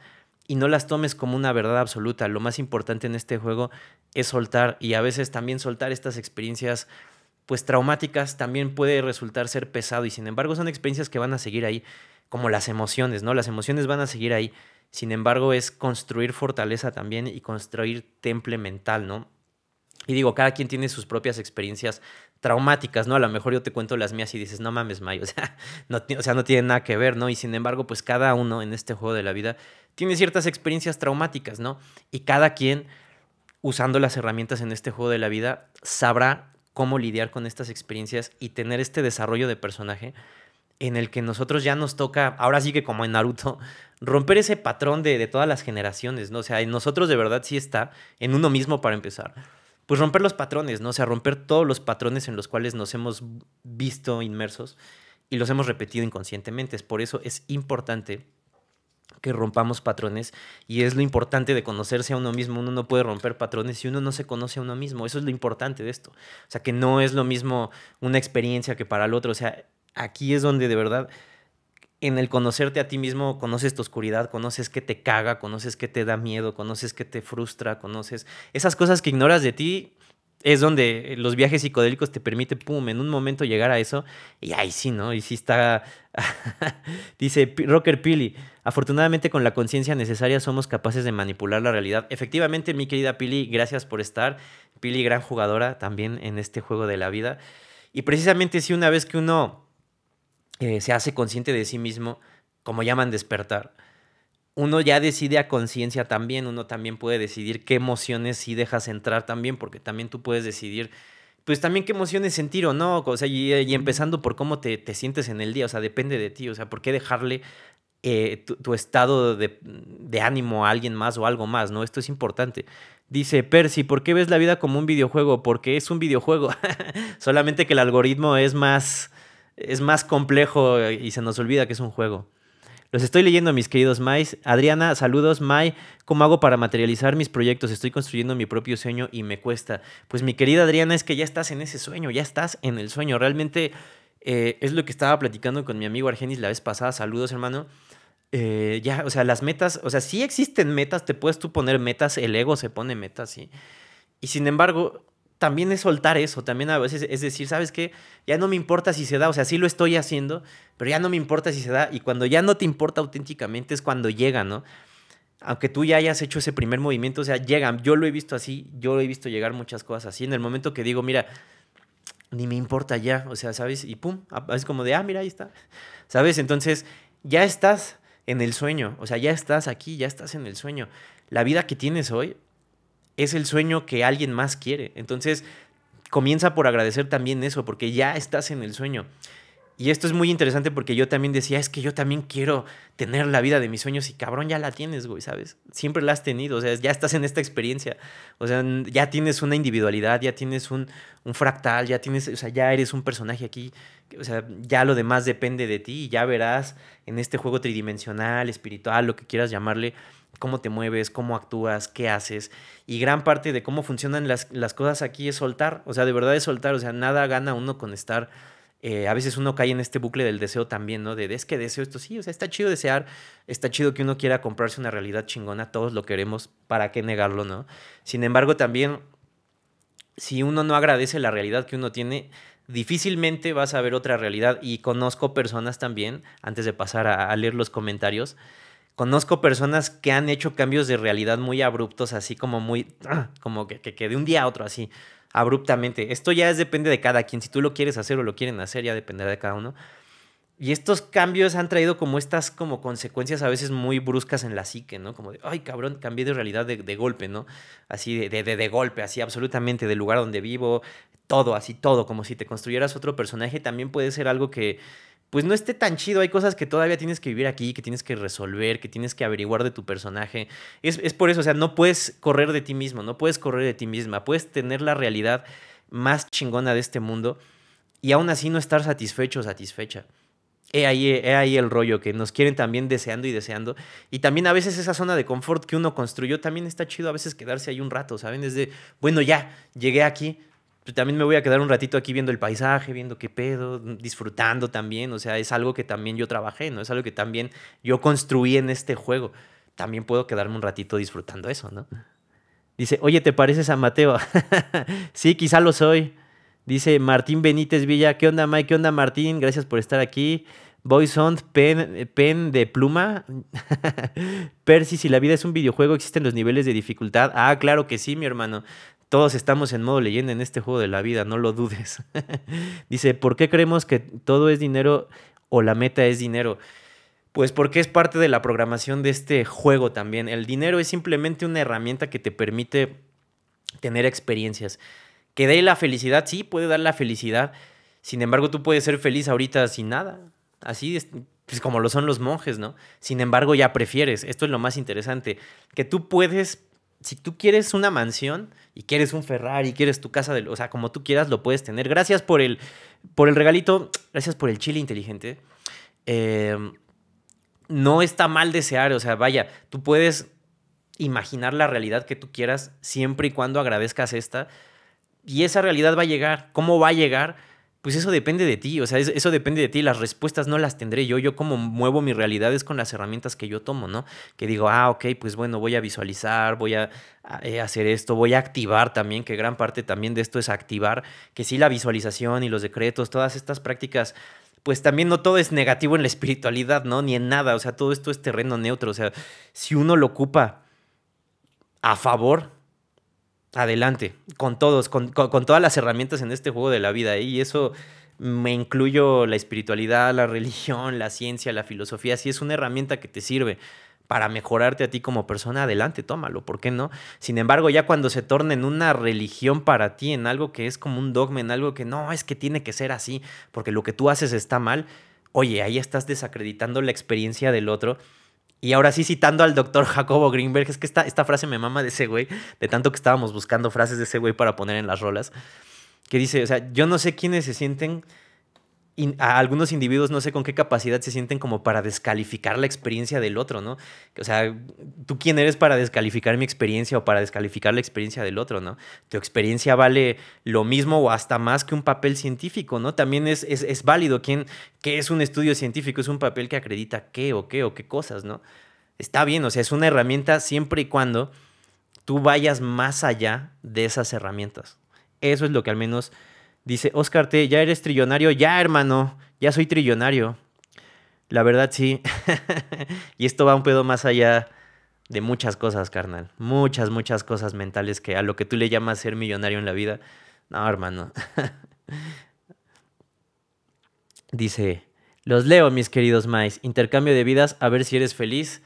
Speaker 1: y no las tomes como una verdad absoluta. Lo más importante en este juego es soltar y a veces también soltar estas experiencias pues traumáticas también puede resultar ser pesado y sin embargo son experiencias que van a seguir ahí como las emociones, ¿no? Las emociones van a seguir ahí. Sin embargo, es construir fortaleza también y construir temple mental, ¿no? Y digo, cada quien tiene sus propias experiencias traumáticas, ¿no? A lo mejor yo te cuento las mías y dices, no mames, sea, no, o sea, no tiene nada que ver, ¿no? Y sin embargo, pues cada uno en este juego de la vida tiene ciertas experiencias traumáticas, ¿no? Y cada quien, usando las herramientas en este juego de la vida, sabrá cómo lidiar con estas experiencias y tener este desarrollo de personaje en el que nosotros ya nos toca, ahora sí que como en Naruto, romper ese patrón de, todas las generaciones, ¿no? O sea, en nosotros de verdad sí está, en uno mismo para empezar, pues romper los patrones, ¿no? O sea, romper todos los patrones en los cuales nos hemos visto inmersos y los hemos repetido inconscientemente. Por eso es importante que rompamos patrones y es lo importante de conocerse a uno mismo. Uno no puede romper patrones si uno no se conoce a uno mismo. Eso es lo importante de esto. O sea, que no es lo mismo una experiencia que para el otro. O sea, aquí es donde de verdad en el conocerte a ti mismo conoces tu oscuridad, conoces que te caga, conoces que te da miedo, conoces que te frustra, conoces esas cosas que ignoras de ti es donde los viajes psicodélicos te permiten, pum, en un momento llegar a eso. Y ahí sí, ¿no? Y sí está. Dice Rocker Pili. Afortunadamente, con la conciencia necesaria somos capaces de manipular la realidad. Efectivamente, mi querida Pili, gracias por estar. Pili, gran jugadora también en este juego de la vida. Y precisamente, si una vez que uno eh, se hace consciente de sí mismo, como llaman despertar, uno ya decide a conciencia también, uno también puede decidir qué emociones sí dejas entrar también, porque también tú puedes decidir, pues también qué emociones sentir o no, o sea, y, empezando por cómo te, sientes en el día, o sea, depende de ti, o sea, por qué dejarle eh, tu, estado de, de, ánimo a alguien más o algo más, ¿no? Esto es importante. Dice Percy, ¿por qué ves la vida como un videojuego? Porque es un videojuego, solamente que el algoritmo es más, es más complejo y se nos olvida que es un juego. Los estoy leyendo, mis queridos Mai. Adriana, saludos. Mai, ¿cómo hago para materializar mis proyectos? Estoy construyendo mi propio sueño y me cuesta. Pues mi querida Adriana, es que ya estás en ese sueño, ya estás en el sueño. Realmente eh, es lo que estaba platicando con mi amigo Argenis la vez pasada. Saludos, hermano. Eh, ya, o sea, las metas, o sea, sí existen metas, te puedes tú poner metas, el ego se pone metas, sí. Y sin embargo, también es soltar eso, también a veces es decir, ¿sabes qué? Ya no me importa si se da, o sea, sí lo estoy haciendo, pero ya no me importa si se da. Y cuando ya no te importa auténticamente es cuando llega, ¿no? Aunque tú ya hayas hecho ese primer movimiento, o sea, llegan. Yo lo he visto así, yo he visto llegar muchas cosas así. En el momento que digo, mira, ni me importa ya, o sea, ¿sabes? Y pum, es como de, ah, mira, ahí está. ¿Sabes? Entonces, ya estás en el sueño, o sea, ya estás aquí, ya estás en el sueño. La vida que tienes hoy es el sueño que alguien más quiere. Entonces, comienza por agradecer también eso, porque ya estás en el sueño. Y esto es muy interesante porque yo también decía, es que yo también quiero tener la vida de mis sueños y cabrón, ya la tienes, güey, ¿sabes? Siempre la has tenido, o sea, ya estás en esta experiencia, o sea, ya tienes una individualidad, ya tienes un, un fractal, ya tienes, o sea, ya eres un personaje aquí, o sea, ya lo demás depende de ti y ya verás en este juego tridimensional, espiritual, lo que quieras llamarle, cómo te mueves, cómo actúas, qué haces. Y gran parte de cómo funcionan las, las, cosas aquí es soltar. O sea, de verdad es soltar. O sea, nada gana uno con estar. Eh, a veces uno cae en este bucle del deseo también, ¿no? De, es que deseo esto. Sí, o sea, está chido desear. Está chido que uno quiera comprarse una realidad chingona. Todos lo queremos. ¿Para qué negarlo, no? Sin embargo, también, si uno no agradece la realidad que uno tiene, difícilmente vas a ver otra realidad. Y conozco personas también, antes de pasar a leer los comentarios, Conozco personas que han hecho cambios de realidad muy abruptos, así como muy, como que, que, de un día a otro, así, abruptamente. Esto ya es, depende de cada quien. Si tú lo quieres hacer o lo quieren hacer, ya dependerá de cada uno. Y estos cambios han traído como estas como consecuencias a veces muy bruscas en la psique, ¿no? Como de, ay, cabrón, cambié de realidad de, de golpe, ¿no? Así de, de, de, golpe, así absolutamente, del lugar donde vivo, todo, así todo, como si te construyeras otro personaje, también puede ser algo que, pues no esté tan chido. Hay cosas que todavía tienes que vivir aquí, que tienes que resolver, que tienes que averiguar de tu personaje. Es, es, por eso, o sea, no puedes correr de ti mismo, no puedes correr de ti misma. Puedes tener la realidad más chingona de este mundo y aún así no estar satisfecho o satisfecha. He ahí, he ahí el rollo que nos quieren también deseando y deseando. Y también a veces esa zona de confort que uno construyó también está chido a veces quedarse ahí un rato, ¿saben? Es de, bueno, ya, llegué aquí, pues, también me voy a quedar un ratito aquí viendo el paisaje, viendo qué pedo, disfrutando también. O sea, es algo que también yo trabajé, ¿no? Es algo que también yo construí en este juego. También puedo quedarme un ratito disfrutando eso, ¿no? Dice, oye, ¿te pareces a Mateo? sí, quizá lo soy. Dice Martín Benítez Villa, ¿qué onda, Mike? ¿Qué onda, Martín? Gracias por estar aquí. On, pen, pen de pluma. Percy, si la vida es un videojuego, ¿existen los niveles de dificultad? Ah, claro que sí, mi hermano. Todos estamos en modo leyenda en este juego de la vida, no lo dudes. Dice, ¿por qué creemos que todo es dinero o la meta es dinero? Pues porque es parte de la programación de este juego también. El dinero es simplemente una herramienta que te permite tener experiencias. Que dé la felicidad, sí, puede dar la felicidad. Sin embargo, tú puedes ser feliz ahorita sin nada. Así es, pues como lo son los monjes, ¿no? Sin embargo, ya prefieres. Esto es lo más interesante. Que tú puedes si tú quieres una mansión y quieres un Ferrari, quieres tu casa, o sea, como tú quieras, lo puedes tener. Gracias por el, por el regalito, gracias por el chile inteligente. Em, no está mal desear, o sea, vaya, tú puedes imaginar la realidad que tú quieras siempre y cuando agradezcas esta. Y esa realidad va a llegar. ¿Cómo va a llegar? Pues eso depende de ti, o sea, eso depende de ti. Las respuestas no las tendré yo. Yo como muevo mi realidad es con las herramientas que yo tomo, ¿no? Que digo, ah, ok, pues bueno, voy a visualizar, voy a, eh, hacer esto, voy a activar también, que gran parte también de esto es activar, que sí la visualización y los decretos, todas estas prácticas pues también no todo es negativo en la espiritualidad, ¿no? Ni en nada, o sea, todo esto es terreno neutro, o sea, si uno lo ocupa a favor, adelante, con todos, con, todas las herramientas en este juego de la vida, ¿eh? y eso me incluyo la espiritualidad, la religión, la ciencia, la filosofía, si es una herramienta que te sirve para mejorarte a ti como persona, adelante, tómalo, ¿por qué no? Sin embargo, ya cuando se torna en una religión para ti, en algo que es como un dogma, en algo que no, es que tiene que ser así, porque lo que tú haces está mal, oye, ahí estás desacreditando la experiencia del otro. Y ahora sí, citando al doctor Jacobo Greenberg, es que esta, esta frase me mama de ese güey, de tanto que estábamos buscando frases de ese güey para poner en las rolas, que dice, o sea, yo no sé quiénes se sienten a algunos individuos no sé con qué capacidad se sienten como para descalificar la experiencia del otro, ¿no? O sea, ¿tú quién eres para descalificar mi experiencia o para descalificar la experiencia del otro, ¿no? Tu experiencia vale lo mismo o hasta más que un papel científico, ¿no? También es, es, válido. ¿Quién, ¿Qué es un estudio científico? Es un papel que acredita qué o qué o qué cosas, ¿no? Está bien, o sea, es una herramienta siempre y cuando tú vayas más allá de esas herramientas. Eso es lo que al menos Dice, Oscar T, ¿ya eres trillonario? Ya, hermano, ya soy trillonario. La verdad, sí. y esto va un pedo más allá de muchas cosas, carnal. Muchas, muchas cosas mentales que a lo que tú le llamas ser millonario en la vida. No, hermano. Dice, los leo, mis queridos Mais. Intercambio de vidas, a ver si eres feliz.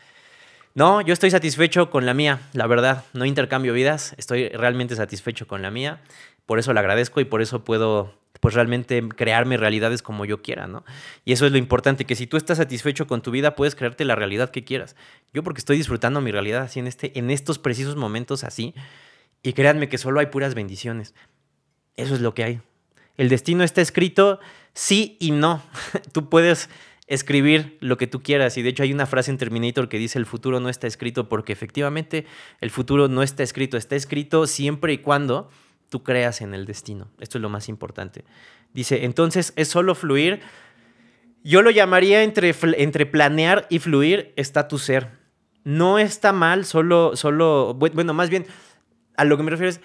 Speaker 1: No, yo estoy satisfecho con la mía, la verdad. No intercambio vidas, estoy realmente satisfecho con la mía por eso le agradezco y por eso puedo pues realmente crearme realidades como yo quiera, ¿no? Y eso es lo importante, que si tú estás satisfecho con tu vida, puedes crearte la realidad que quieras. Yo porque estoy disfrutando mi realidad así en, este, en estos precisos momentos así, y créanme que solo hay puras bendiciones. Eso es lo que hay. El destino está escrito sí y no. tú puedes escribir lo que tú quieras. Y de hecho hay una frase en Terminator que dice el futuro no está escrito porque efectivamente el futuro no está escrito. Está escrito siempre y cuando tú creas en el destino. Esto es lo más importante. Dice, entonces es solo fluir. Yo lo llamaría entre, entre planear y fluir está tu ser. No está mal, solo, solo, bueno, más bien, a lo que me refiero es,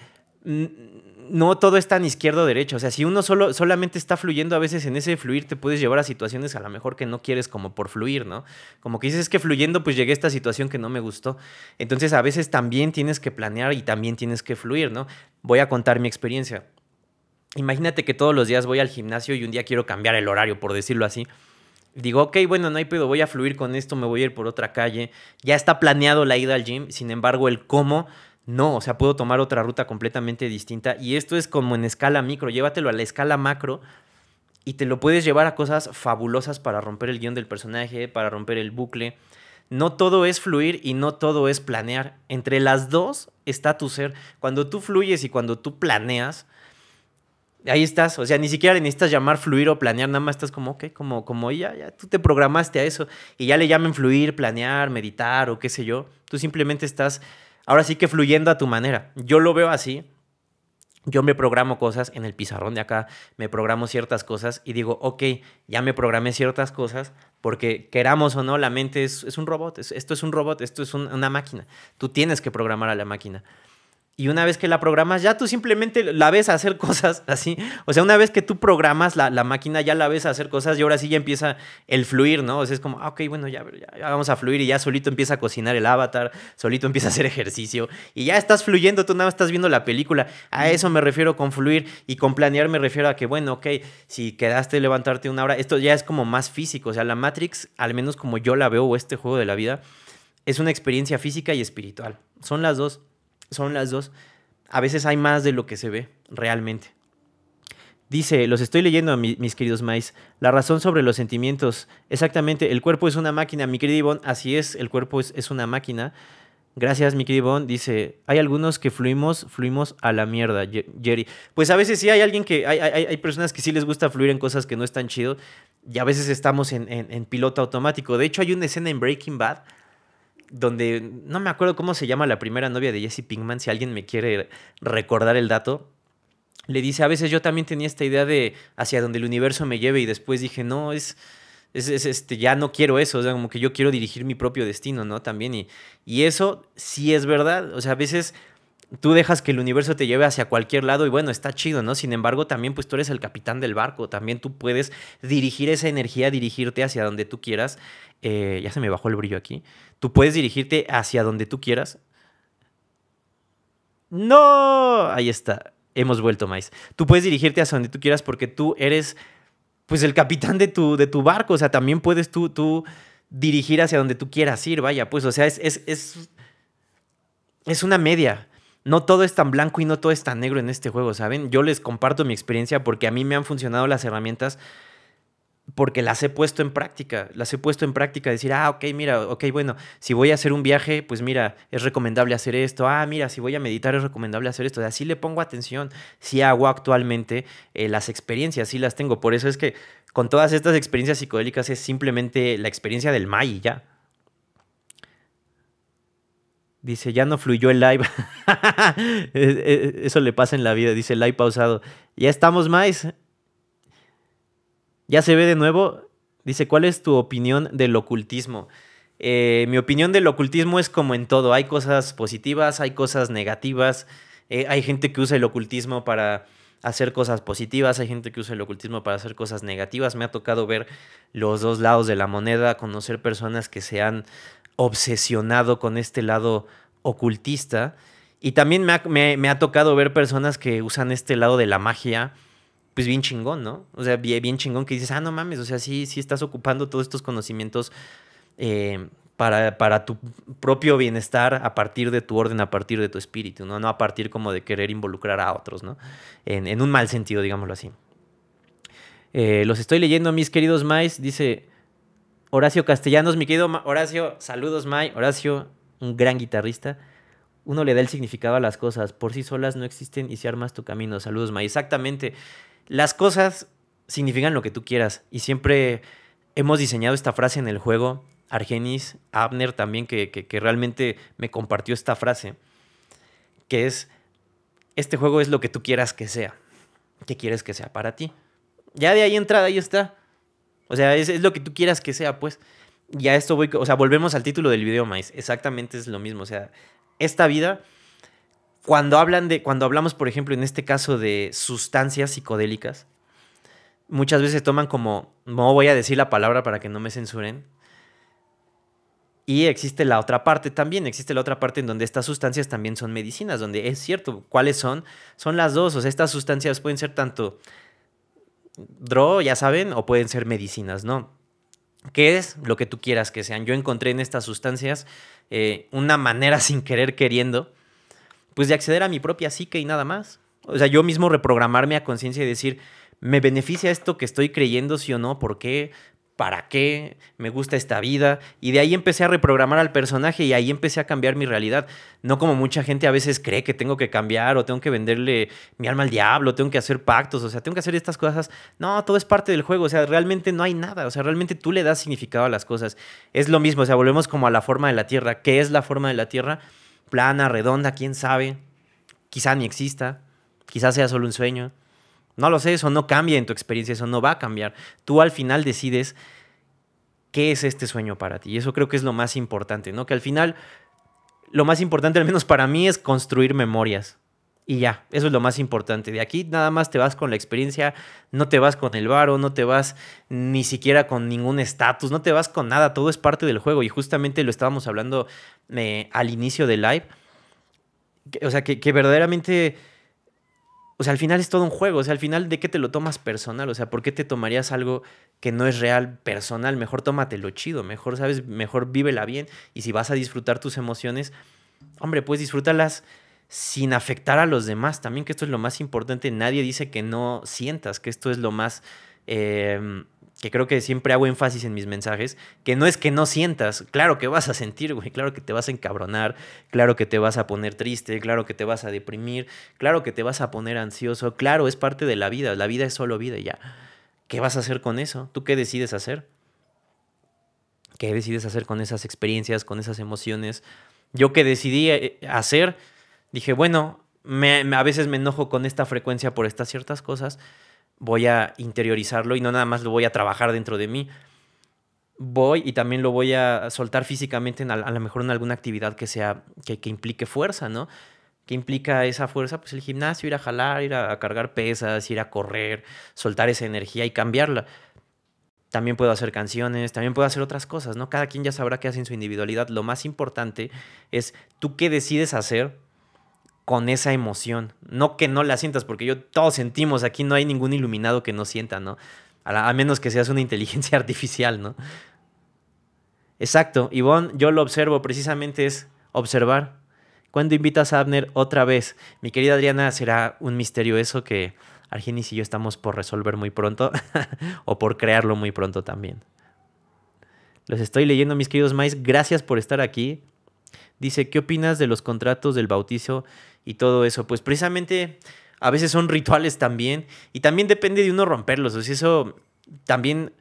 Speaker 1: no todo es tan izquierdo o derecho. O sea, si uno solo, solamente está fluyendo, a veces en ese fluir te puedes llevar a situaciones a lo mejor que no quieres como por fluir, ¿no? Como que dices es que fluyendo pues llegué a esta situación que no me gustó. Entonces a veces también tienes que planear y también tienes que fluir, ¿no? Voy a contar mi experiencia. Imagínate que todos los días voy al gimnasio y un día quiero cambiar el horario, por decirlo así. Digo, ok, bueno, no hay pedo, voy a fluir con esto, me voy a ir por otra calle. Ya está planeado la ida al gym, sin embargo, el cómo no, o sea, puedo tomar otra ruta completamente distinta. Y esto es como en escala micro, llévatelo a la escala macro y te lo puedes llevar a cosas fabulosas para romper el guion del personaje, para romper el bucle. No todo es fluir y no todo es planear. Entre las dos está tu ser. Cuando tú fluyes y cuando tú planeas, ahí estás. O sea, ni siquiera necesitas llamar fluir o planear, nada más estás como, ok, como, como ya, ya, tú te programaste a eso y ya le llamen fluir, planear, meditar o qué sé yo. Tú simplemente estás ahora sí que fluyendo a tu manera. Yo lo veo así. Yo me programo cosas en el pizarrón de acá, me programo ciertas cosas y digo, ok, ya me programé ciertas cosas porque queramos o no, la mente es, un robot, esto es un robot, esto es una máquina. Tú tienes que programar a la máquina. Y una vez que la programas, ya tú simplemente la ves a hacer cosas así. O sea, una vez que tú programas la, máquina, ya la ves a hacer cosas y ahora sí ya empieza el fluir, ¿no? O sea, es como, ah, ok, bueno, ya, ya, vamos a fluir y ya solito empieza a cocinar el avatar, solito empieza a hacer ejercicio y ya estás fluyendo, tú nada más estás viendo la película. A eso me refiero con fluir y con planear me refiero a que, bueno, ok, si quedaste levantarte una hora, esto ya es como más físico. O sea, la Matrix, al menos como yo la veo o este juego de la vida, es una experiencia física y espiritual. Son las dos son las dos. A veces hay más de lo que se ve realmente. Dice, los estoy leyendo, mis queridos Mais. La razón sobre los sentimientos. Exactamente, el cuerpo es una máquina, mi querido Ivonne. Así es, el cuerpo es, una máquina. Gracias, mi querido Bon. Dice, hay algunos que fluimos, fluimos a la mierda, Jerry. Pues a veces sí hay alguien que, hay, hay, hay, personas que sí les gusta fluir en cosas que no están chido. Y a veces estamos en, en, piloto automático. De hecho, hay una escena en Breaking Bad donde, no me acuerdo cómo se llama la primera novia de Jesse Pinkman, si alguien me quiere recordar el dato. Le dice, a veces yo también tenía esta idea de hacia donde el universo me lleve y después dije, no, es es, este, ya no quiero eso, o sea, como que yo quiero dirigir mi propio destino, ¿no? También, y, y eso sí es verdad, o sea, a veces tú dejas que el universo te lleve hacia cualquier lado y bueno, está chido, ¿no? Sin embargo, también pues tú eres el capitán del barco, también tú puedes dirigir esa energía, dirigirte hacia donde tú quieras. Eh, ya se me bajó el brillo aquí. Tú puedes dirigirte hacia donde tú quieras. No, ahí está. Hemos vuelto más. Tú puedes dirigirte hacia donde tú quieras porque tú eres pues el capitán de tu, de tu barco, o sea, también puedes tú, tú dirigir hacia donde tú quieras ir, vaya, pues, o sea, es, es, es, es una media. No todo es tan blanco y no todo es tan negro en este juego, ¿saben? Yo les comparto mi experiencia porque a mí me han funcionado las herramientas porque las he puesto en práctica, las he puesto en práctica, decir, ah, ok, mira, ok, bueno, si voy a hacer un viaje, pues mira, es recomendable hacer esto, ah, mira, si voy a meditar es recomendable hacer esto, así le pongo atención, si hago actualmente eh, las experiencias, sí las tengo, por eso es que con todas estas experiencias psicodélicas es simplemente la experiencia del MAI ya. Dice, ya no fluyó el live. E, e, eso le pasa en la vida, dice live pausado. Ya estamos más. Ya se ve de nuevo. Dice, ¿cuál es tu opinión del ocultismo? Eh, mi opinión del ocultismo es como en todo. Hay cosas positivas, hay cosas negativas. Eh, hay gente que usa el ocultismo para hacer cosas positivas, hay gente que usa el ocultismo para hacer cosas negativas. Me ha tocado ver los dos lados de la moneda, conocer personas que se han obsesionado con este lado ocultista. Y también me ha, me ha tocado ver personas que usan este lado de la magia pues bien chingón, ¿no? O sea, bien, chingón que dices, ah, no mames, o sea, sí, sí estás ocupando todos estos conocimientos eh, para, para, tu propio bienestar a partir de tu orden, a partir de tu espíritu, ¿no? No a partir como de querer involucrar a otros, ¿no? En, un mal sentido, digámoslo así. Eh, los estoy leyendo, mis queridos Mais, dice Horacio Castellanos, mi querido Horacio, saludos, Mai. Horacio, un gran guitarrista uno le da el significado a las cosas. Por sí solas no existen y si armas tu camino. Saludos, May. Exactamente las cosas significan lo que tú quieras. Y siempre hemos diseñado esta frase en el juego. Argenis, Abner también, que, realmente me compartió esta frase, que es, este juego es lo que tú quieras que sea. ¿Qué quieres que sea para ti? Ya de ahí entrada, ahí está. O sea, es, lo que tú quieras que sea, pues. Ya esto voy, o sea, volvemos al título del video, más. Exactamente es lo mismo. O sea, esta vida cuando hablan de, cuando hablamos, por ejemplo, en este caso de sustancias psicodélicas, muchas veces toman como, no voy a decir la palabra para que no me censuren. Y existe la otra parte también, existe la otra parte en donde estas sustancias también son medicinas, donde es cierto, ¿cuáles son? Son las dos, o sea, estas sustancias pueden ser tanto dro, ya saben, o pueden ser medicinas, ¿no? ¿Qué es lo que tú quieras que sean? Yo encontré en estas sustancias eh, una manera sin querer queriendo pues de acceder a mi propia psique y nada más. O sea, yo mismo reprogramarme a conciencia y decir, ¿me beneficia esto que estoy creyendo, sí o no? ¿Por qué? ¿Para qué? ¿Me gusta esta vida? Y de ahí empecé a reprogramar al personaje y ahí empecé a cambiar mi realidad. No como mucha gente a veces cree que tengo que cambiar o tengo que venderle mi alma al diablo, tengo que hacer pactos, o sea, tengo que hacer estas cosas. No, todo es parte del juego, o sea, realmente no hay nada, o sea, realmente tú le das significado a las cosas. Es lo mismo, o sea, volvemos como a la forma de la Tierra. ¿Qué es la forma de la Tierra? Plana, redonda, quién sabe. Quizá ni exista, quizás sea solo un sueño. No lo sé, eso no cambia en tu experiencia, eso no va a cambiar. Tú al final decides qué es este sueño para ti. Y eso creo que es lo más importante, ¿no? Que al final, lo más importante, al menos para mí, es construir memorias. Y ya, eso es lo más importante. De aquí nada más te vas con la experiencia, no te vas con el varo, no te vas ni siquiera con ningún estatus, no te vas con nada, todo es parte del juego. Y justamente lo estábamos hablando eh, al inicio del live. o sea, que, que, verdaderamente, o sea, al final es todo un juego. O sea, al final, ¿de qué te lo tomas personal? O sea, ¿por qué te tomarías algo que no es real personal? Mejor tómatelo chido, mejor, ¿sabes? Mejor vívela bien. Y si vas a disfrutar tus emociones, hombre, pues disfrútalas sin afectar a los demás. También que esto es lo más importante. Nadie dice que no sientas, que esto es lo más, em, que creo que siempre hago énfasis en mis mensajes, que no es que no sientas, claro que vas a sentir, güey, claro que te vas a encabronar, claro que te vas a poner triste, claro que te vas a deprimir, claro que te vas a poner ansioso, claro, es parte de la vida, la vida es solo vida y ya. ¿Qué vas a hacer con eso? ¿Tú qué decides hacer? ¿Qué decides hacer con esas experiencias, con esas emociones? Yo que decidí eh, hacer, dije, bueno, a veces me enojo con esta frecuencia por estas ciertas cosas, voy a interiorizarlo y no nada más lo voy a trabajar dentro de mí. Voy y también lo voy a soltar físicamente a, lo mejor en alguna actividad que sea, que, que implique fuerza, ¿no? ¿Qué implica esa fuerza? Pues el gimnasio, ir a jalar, ir a cargar pesas, ir a correr, soltar esa energía y cambiarla. También puedo hacer canciones, también puedo hacer otras cosas, ¿no? Cada quien ya sabrá qué hace en su individualidad. Lo más importante es tú qué decides hacer con esa emoción. No que no la sientas, porque yo todos sentimos, aquí no hay ningún iluminado que no sienta, ¿no? A, menos que seas una inteligencia artificial, ¿no? Exacto, Ivonne, yo lo observo, precisamente es observar. Cuando invitas a Abner otra vez? Mi querida Adriana, será un misterio eso que Argenis y yo estamos por resolver muy pronto, o por crearlo muy pronto también. Los estoy leyendo, mis queridos Mais. Gracias por estar aquí. Dice, ¿qué opinas de los contratos del bautizo y todo eso? Pues precisamente a veces son rituales también y también depende de uno romperlos. O sea, eso también,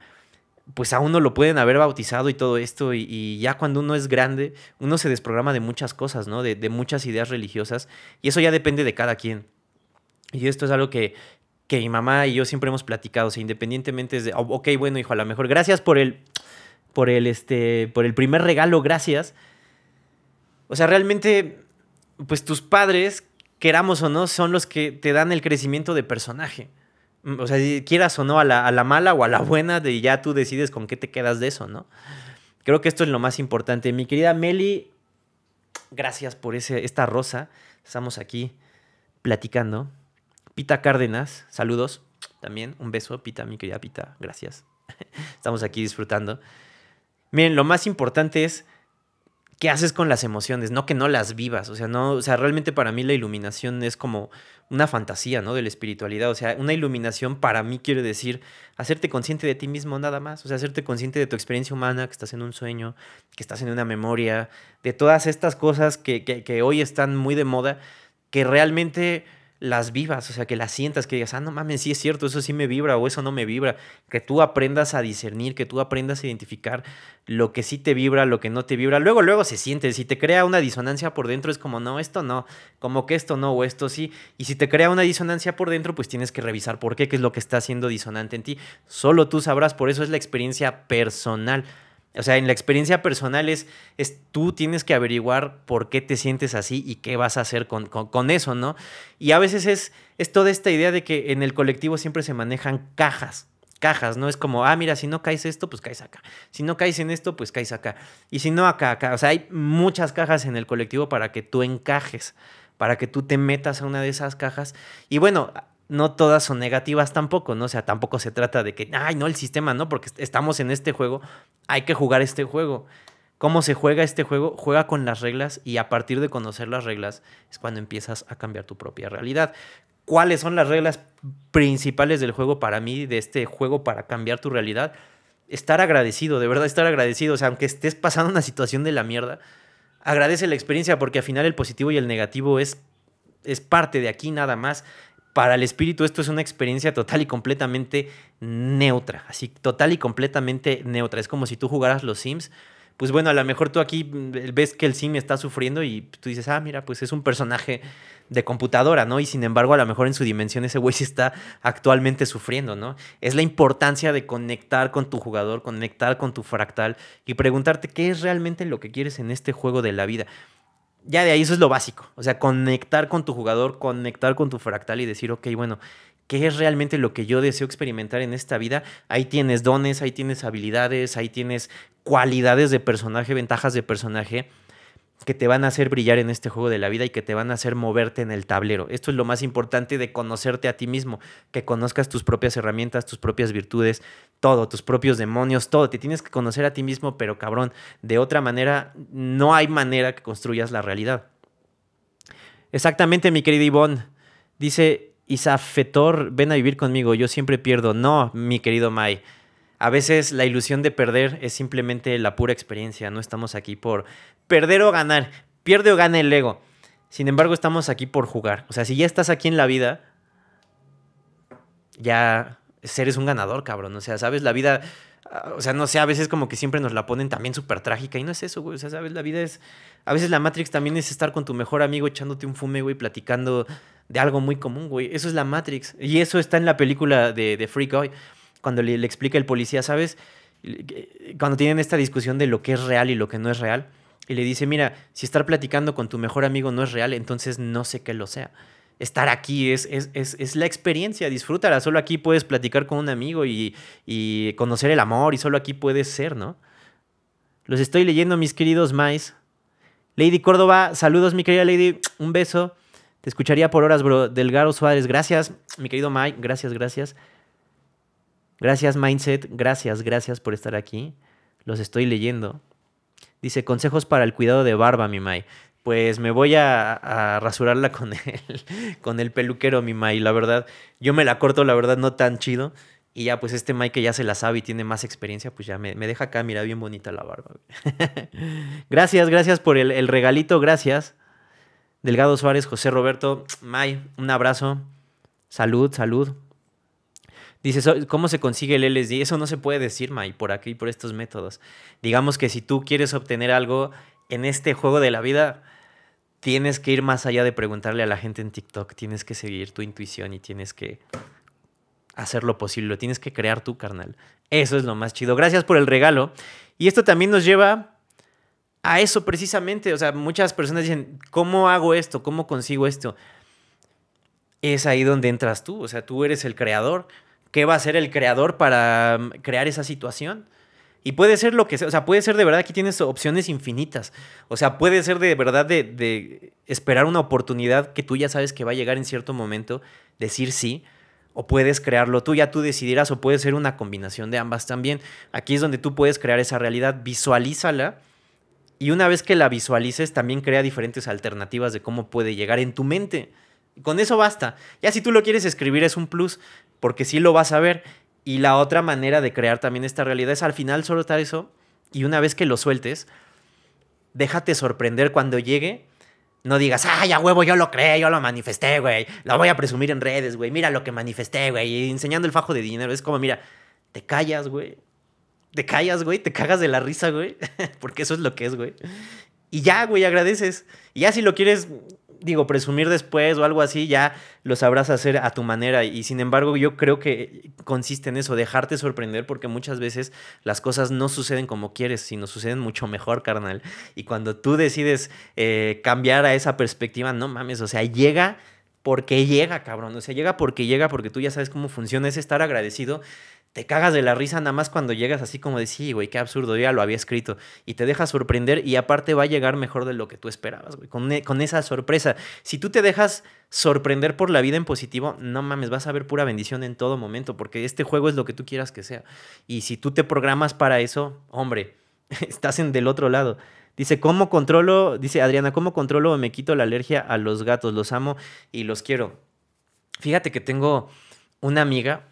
Speaker 1: pues a uno lo pueden haber bautizado y todo esto y, ya cuando uno es grande, uno se desprograma de muchas cosas, ¿no? De, muchas ideas religiosas y eso ya depende de cada quien. Y esto es algo que, que mi mamá y yo siempre hemos platicado, o sea, independientemente de, ok, bueno, hijo, a lo mejor gracias por el, por el, este, por el primer regalo, gracias o sea, realmente, pues tus padres, queramos o no, son los que te dan el crecimiento de personaje. Mm, o sea, quieras o no, a la, mala o a la buena, de ya tú decides con qué te quedas de eso, ¿no? Creo que esto es lo más importante. Mi querida Meli, gracias por ese, esta rosa. Estamos aquí platicando. Pita Cárdenas, saludos. También un beso, Pita, mi querida Pita, gracias. Estamos aquí disfrutando. Miren, lo más importante es qué haces con las emociones, no que no las vivas, o sea, no, o sea, realmente para mí la iluminación es como una fantasía, ¿no? De la espiritualidad, o sea, una iluminación para mí quiere decir hacerte consciente de ti mismo nada más, o sea, hacerte consciente de tu experiencia humana, que estás en un sueño, que estás en una memoria, de todas estas cosas que, que, que hoy están muy de moda, que realmente las vivas, o sea, que las sientas, que digas, ah, no mames, sí es cierto, eso sí me vibra o eso no me vibra, que tú aprendas a discernir, que tú aprendas a identificar lo que sí te vibra, lo que no te vibra. Luego, luego se siente, si te crea una disonancia por dentro es como, no, esto no, como que esto no o esto sí. Y si te crea una disonancia por dentro, pues tienes que revisar por qué, qué es lo que está haciendo disonante en ti. Solo tú sabrás, por eso es la experiencia personal. O sea, en la experiencia personal es, es tú tienes que averiguar por qué te sientes así y qué vas a hacer con, con, eso, ¿no? Y a veces es, es toda esta idea de que en el colectivo siempre se manejan cajas, cajas, ¿no? Es como, ah, mira, si no caes esto, pues caes acá. Si no caes en esto, pues caes acá. Y si no, acá, acá. O sea, hay muchas cajas en el colectivo para que tú encajes, para que tú te metas a una de esas cajas. Y bueno, no todas son negativas tampoco, ¿no? O sea, tampoco se trata de que, ay, no, el sistema, ¿no? Porque estamos en este juego, hay que jugar este juego. ¿Cómo se juega este juego? Juega con las reglas y a partir de conocer las reglas es cuando empiezas a cambiar tu propia realidad. ¿Cuáles son las reglas principales del juego para mí, de este juego para cambiar tu realidad? Estar agradecido, de verdad estar agradecido. O sea, aunque estés pasando una situación de la mierda, agradece la experiencia porque al final el positivo y el negativo es, es parte de aquí nada más para el espíritu esto es una experiencia total y completamente neutra, así total y completamente neutra. Es como si tú jugaras los Sims, pues bueno, a lo mejor tú aquí mm, ves que el Sim está sufriendo y tú dices, ah, mira, pues es un personaje de computadora, ¿no? Y sin embargo, a lo mejor en su dimensión ese güey sí está actualmente sufriendo, ¿no? Es la importancia de conectar con tu jugador, conectar con tu fractal y preguntarte qué es realmente lo que quieres en este juego de la vida ya de ahí eso es lo básico. O sea, conectar con tu jugador, conectar con tu fractal y decir, ok, bueno, ¿qué es realmente lo que yo deseo experimentar en esta vida? Ahí tienes dones, ahí tienes habilidades, ahí tienes cualidades de personaje, ventajas de personaje que te van a hacer brillar en este juego de la vida y que te van a hacer moverte en el tablero. Esto es lo más importante de conocerte a ti mismo, que conozcas tus propias herramientas, tus propias virtudes, todo, tus propios demonios, todo. Te tienes que conocer a ti mismo, pero cabrón, de otra manera no hay manera que construyas la realidad. Exactamente, mi querida Ivonne. Dice Isafetor, ven a vivir conmigo, yo siempre pierdo. No, mi querido Mai. A veces la ilusión de perder es simplemente la pura experiencia. No estamos aquí por perder o ganar. Pierde o gana el ego. Sin embargo, estamos aquí por jugar. O sea, si ya estás aquí en la vida, ya eres un ganador, cabrón. O sea, sabes, la vida, ah, o sea, no sé, a veces como que siempre nos la ponen también súper trágica y no es eso, güey. O sea, sabes, la vida es, a veces la Matrix también es estar con tu mejor amigo echándote un fume, güey, platicando de algo muy común, güey. Eso es la Matrix. Y eso está en la película de, de Freak Hoy, cuando le, le explica el policía, ¿sabes? Cuando tienen esta discusión de lo que es real y lo que no es real. Y le dice, mira, si estar platicando con tu mejor amigo no es real, entonces no sé qué lo sea estar aquí, es, es, la experiencia, disfrútala. Solo aquí puedes platicar con un amigo y, conocer el amor y solo aquí puedes ser, ¿no? Los estoy leyendo, mis queridos Mais. Lady Córdoba, saludos, mi querida Lady, un beso. Te escucharía por horas, bro. Delgado Suárez, gracias, mi querido Mike, gracias, gracias. Gracias, Mindset, gracias, gracias por estar aquí. Los estoy leyendo. Dice, consejos para el cuidado de barba, mi Mai pues me voy a, rasurarla con el, con el peluquero, mi Mai. La verdad, yo me la corto, la verdad, no tan chido. Y ya, pues este Mai que ya se la sabe y tiene más experiencia, pues ya me, deja acá, mira, bien bonita la barba. gracias, gracias por el, regalito, gracias. Delgado Suárez, José Roberto, Mai, un abrazo. Salud, salud. Dice, ¿cómo se consigue el LSD? Eso no se puede decir, Mai, por aquí, por estos métodos. Digamos que si tú quieres obtener algo en este juego de la vida, tienes que ir más allá de preguntarle a la gente en TikTok, tienes que seguir tu intuición y tienes que hacer lo posible, lo tienes que crear tú, carnal. Eso es lo más chido. Gracias por el regalo. Y esto también nos lleva a eso precisamente. O sea, muchas personas dicen, ¿cómo hago esto? ¿Cómo consigo esto? Es ahí donde entras tú. O sea, tú eres el creador. ¿Qué va a hacer el creador para mm, crear esa situación? Y puede ser lo que sea, o sea, puede ser de verdad, aquí tienes opciones infinitas. O sea, puede ser de verdad de, esperar una oportunidad que tú ya sabes que va a llegar en cierto momento, decir sí, o puedes crearlo tú, ya tú decidirás, o puede ser una combinación de ambas también. Aquí es donde tú puedes crear esa realidad, visualízala. Y una vez que la visualices, también crea diferentes alternativas de cómo puede llegar en tu mente. Con eso basta. Ya si tú lo quieres escribir es un plus, porque sí lo vas a ver y la otra manera de crear también esta realidad es al final soltar eso y una vez que lo sueltes, déjate sorprender cuando llegue. No digas, ay, a huevo, yo lo creé, yo lo manifesté, güey. Lo voy a presumir en redes, güey. Mira lo que manifesté, güey. Y enseñando el fajo de dinero. Es como, mira, te callas, güey. Te callas, güey. Te cagas de la risa, güey. Porque eso es lo que es, güey. Y ya, güey, agradeces. Y ya si lo quieres digo, presumir después o algo así, ya lo sabrás hacer a tu manera. Y sin embargo, yo creo que consiste en eso, dejarte sorprender, porque muchas veces las cosas no suceden como quieres, sino suceden mucho mejor, carnal. Y cuando tú decides eh, cambiar a esa perspectiva, no mames, o sea, llega porque llega, cabrón. O sea, llega porque llega, porque tú ya sabes cómo funciona, es estar agradecido te cagas de la risa nada más cuando llegas así como de, sí, güey, qué absurdo, ya lo había escrito. Y te dejas sorprender y aparte va a llegar mejor de lo que tú esperabas, güey, con, e, con, esa sorpresa. Si tú te dejas sorprender por la vida en positivo, no mames, vas a ver pura bendición en todo momento, porque este juego es lo que tú quieras que sea. Y si tú te programas para eso, hombre, estás en del otro lado. Dice, ¿cómo controlo? Dice Adriana, ¿cómo controlo o me quito la alergia a los gatos? Los amo y los quiero. Fíjate que tengo una amiga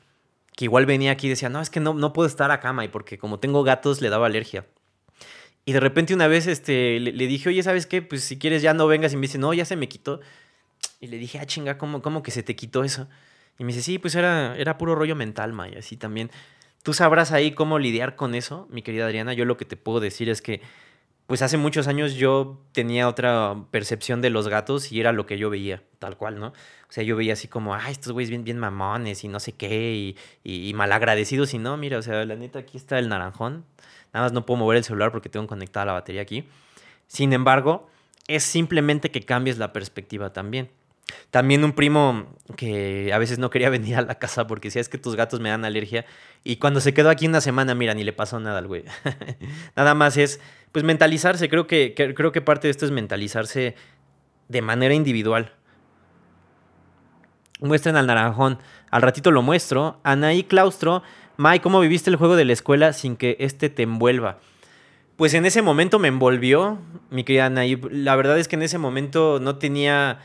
Speaker 1: que igual venía aquí y decía, no, es que no, no puedo estar acá, y porque como tengo gatos le daba alergia. Y de repente una vez este, le, dije, oye, ¿sabes qué? Pues si quieres ya no vengas. Y me dice, no, ya se me quitó. Y le dije, ah, chinga, ¿cómo, cómo que se te quitó eso? Y me dice, sí, pues era, era puro rollo mental, ma, y así también. Tú sabrás ahí cómo lidiar con eso, mi querida Adriana. Yo lo que te puedo decir es que, pues hace muchos años yo tenía otra percepción de los gatos y era lo que yo veía, tal cual, ¿no? O sea, yo veía así como, ay, estos güeyes bien, bien mamones y no sé qué, y, y, malagradecidos. Y no, mira, o sea, la neta, aquí está el naranjón. Nada más no puedo mover el celular porque tengo conectada la batería aquí. Sin embargo, es simplemente que cambies la perspectiva también. También un primo que a veces no quería venir a la casa porque decía es que tus gatos me dan alergia. Y cuando se quedó aquí una semana, mira, ni le pasó nada al güey. nada más es, pues mentalizarse. Creo que, creo que parte de esto es mentalizarse de manera individual. Muestren al naranjón. Al ratito lo muestro. Anaí Claustro. Mai, ¿cómo viviste el juego de la escuela sin que este te envuelva? Pues en ese momento me envolvió, mi querida Anaí. La verdad es que en ese momento no tenía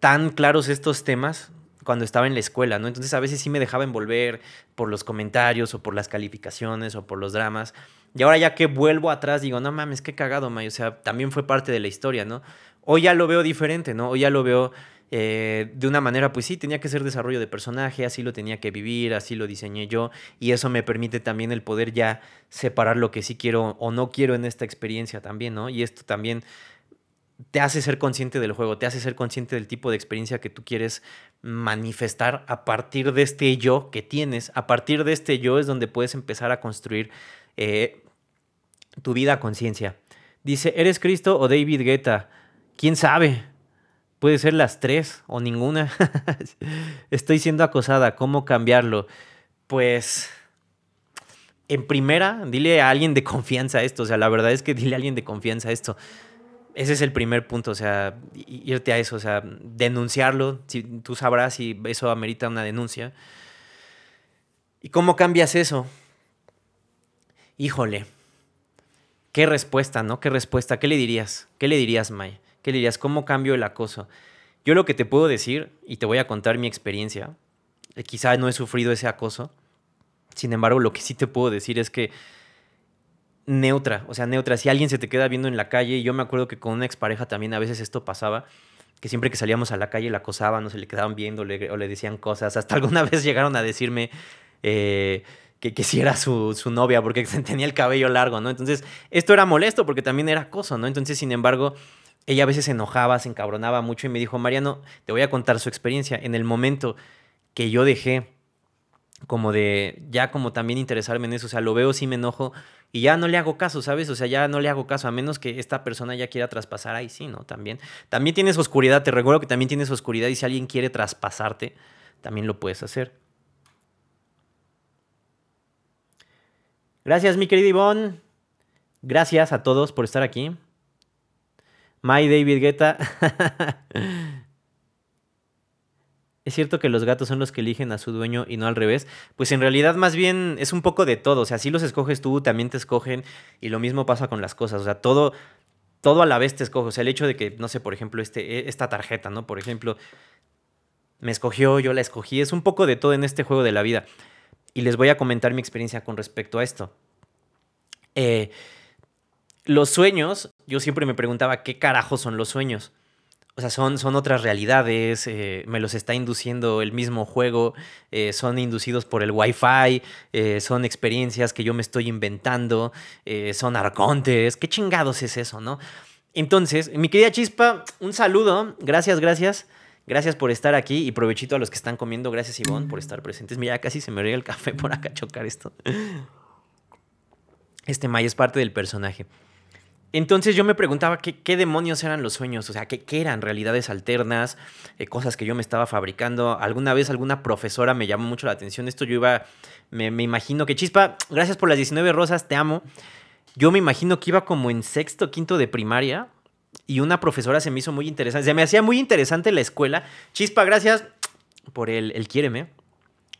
Speaker 1: tan claros estos temas. cuando estaba en la escuela, ¿no? Entonces a veces sí me dejaba envolver por los comentarios o por las calificaciones o por los dramas. Y ahora ya que vuelvo atrás digo, no mames, qué cagado, May. O sea, también fue parte de la historia, ¿no? Hoy ya lo veo diferente, ¿no? Hoy ya lo veo eh, de una manera, pues sí, tenía que ser desarrollo de personaje, así lo tenía que vivir, así lo diseñé yo, y eso me permite también el poder ya separar lo que sí quiero o no quiero en esta experiencia también, ¿no? Y esto también te hace ser consciente del juego, te hace ser consciente del tipo de experiencia que tú quieres manifestar a partir de este yo que tienes. A partir de este yo es donde puedes empezar a construir eh, tu vida a conciencia. Dice, ¿eres Cristo o David Guetta? ¿Quién sabe? Puede ser las tres o ninguna. Estoy siendo acosada, ¿cómo cambiarlo? Pues, en primera, dile a alguien de confianza esto. O sea, la verdad es que dile a alguien de confianza esto. Ese es el primer punto, o sea, irte a eso, o sea, denunciarlo. Si, tú sabrás si eso amerita una denuncia. ¿Y cómo cambias eso? Híjole, qué respuesta, ¿no? ¿Qué respuesta? ¿Qué le dirías? ¿Qué le dirías, May? ¿Qué le dirías? ¿Cómo cambio el acoso? Yo lo que te puedo decir, y te voy a contar mi experiencia, eh, quizá no he sufrido ese acoso, sin embargo, lo que sí te puedo decir es que neutra, o sea, neutra. Si alguien se te queda viendo en la calle, yo me acuerdo que con una expareja también a veces esto pasaba, que siempre que salíamos a la calle la acosaban, no se le quedaban viendo o le decían cosas. Hasta alguna vez llegaron a decirme eh, que, que si era su, su, novia porque tenía el cabello largo, ¿no? Entonces, esto era molesto porque también era acoso, ¿no? Entonces, sin embargo, ella a veces se enojaba, se encabronaba mucho y me dijo, Mariano, te voy a contar su experiencia. En el momento que yo dejé como de ya como también interesarme en eso, o sea, lo veo si me enojo y ya no le hago caso, ¿sabes? O sea, ya no le hago caso, a menos que esta persona ya quiera traspasar, ahí sí, ¿no? También. También tienes oscuridad, te recuerdo que también tienes oscuridad y si alguien quiere traspasarte, también lo puedes hacer. Gracias, mi querido Ivonne. Gracias a todos por estar aquí. My David Guetta. ¿Es cierto que los gatos son los que eligen a su dueño y no al revés? Pues en realidad más bien es un poco de todo. O sea, si los escoges tú, también te escogen y lo mismo pasa con las cosas. O sea, todo, todo a la vez te escoge. O sea, el hecho de que, no sé, por ejemplo, este, e, esta tarjeta, ¿no? Por ejemplo, me escogió, yo la escogí. Es un poco de todo en este juego de la vida. Y les voy a comentar mi experiencia con respecto a esto. Eh, los sueños, yo siempre me preguntaba qué carajos son los sueños. O sea, son, son otras realidades, eh, me los está induciendo el mismo juego, eh, son inducidos por el Wi-Fi, son experiencias que yo me estoy inventando, son arcontes, qué chingados es eso, ¿no? Entonces, mi querida Chispa, un saludo, gracias, gracias. Gracias por estar aquí y provechito a los que están comiendo. Gracias, Ivonne, por estar presentes. Mira, casi se me riega el café por acá chocar esto. Este May es parte del personaje. Entonces yo me preguntaba qué, demonios eran los sueños, o sea, qué, eran realidades alternas, eh, cosas que yo me estaba fabricando. Alguna vez alguna profesora me llamó mucho la atención. Esto yo iba, me, imagino que Chispa, gracias por las 19 rosas, te amo. Yo me imagino que iba como en sexto, quinto de primaria y una profesora se me hizo muy interesante. Se me hacía muy interesante la escuela. Chispa, gracias por el, el quiéreme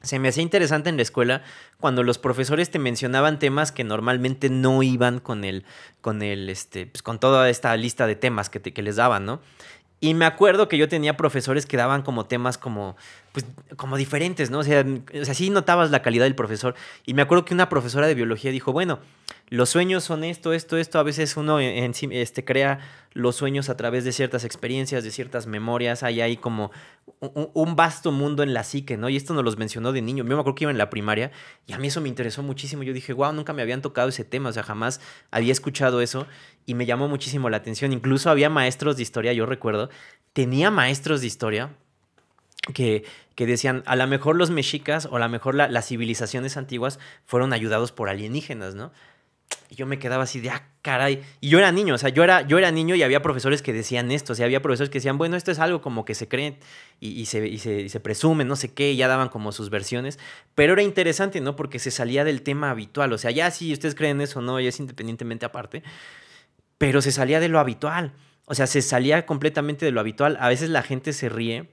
Speaker 1: se me hacía interesante en la escuela cuando los profesores te mencionaban temas que normalmente no iban con el, con el, este, pues con toda esta lista de temas que, te, que les daban, ¿no? Y me acuerdo que yo tenía profesores que daban como temas como, pues, como diferentes, ¿no? O sea, o sea, sí notabas la calidad del profesor. Y me acuerdo que una profesora de biología dijo, bueno, los sueños son esto, esto, esto. A veces uno en, este, crea los sueños a través de ciertas experiencias, de ciertas memorias. Hay ahí como un, vasto mundo en la psique, ¿no? Y esto nos los mencionó de niño. Yo me acuerdo que iba en la primaria y a mí eso me interesó muchísimo. Yo dije, wow, nunca me habían tocado ese tema. O sea, jamás había escuchado eso y me llamó muchísimo la atención. Incluso había maestros de historia, yo recuerdo, tenía maestros de historia que, que, decían, a lo mejor los mexicas o a lo mejor las civilizaciones antiguas fueron ayudados por alienígenas, ¿no? Y yo me quedaba así de, ah, caray. Y yo era niño, o sea, yo era, yo era niño y había profesores que decían esto, o sea, había profesores que decían, bueno, esto es algo como que se creen y, se, y, se, y se presume, no sé qué, y ya daban como sus versiones. Pero era interesante, ¿no? Porque se salía del tema habitual, o sea, ya si ustedes creen eso no, ya es independientemente aparte, pero se salía de lo habitual, o sea, se salía completamente de lo habitual. A veces la gente se ríe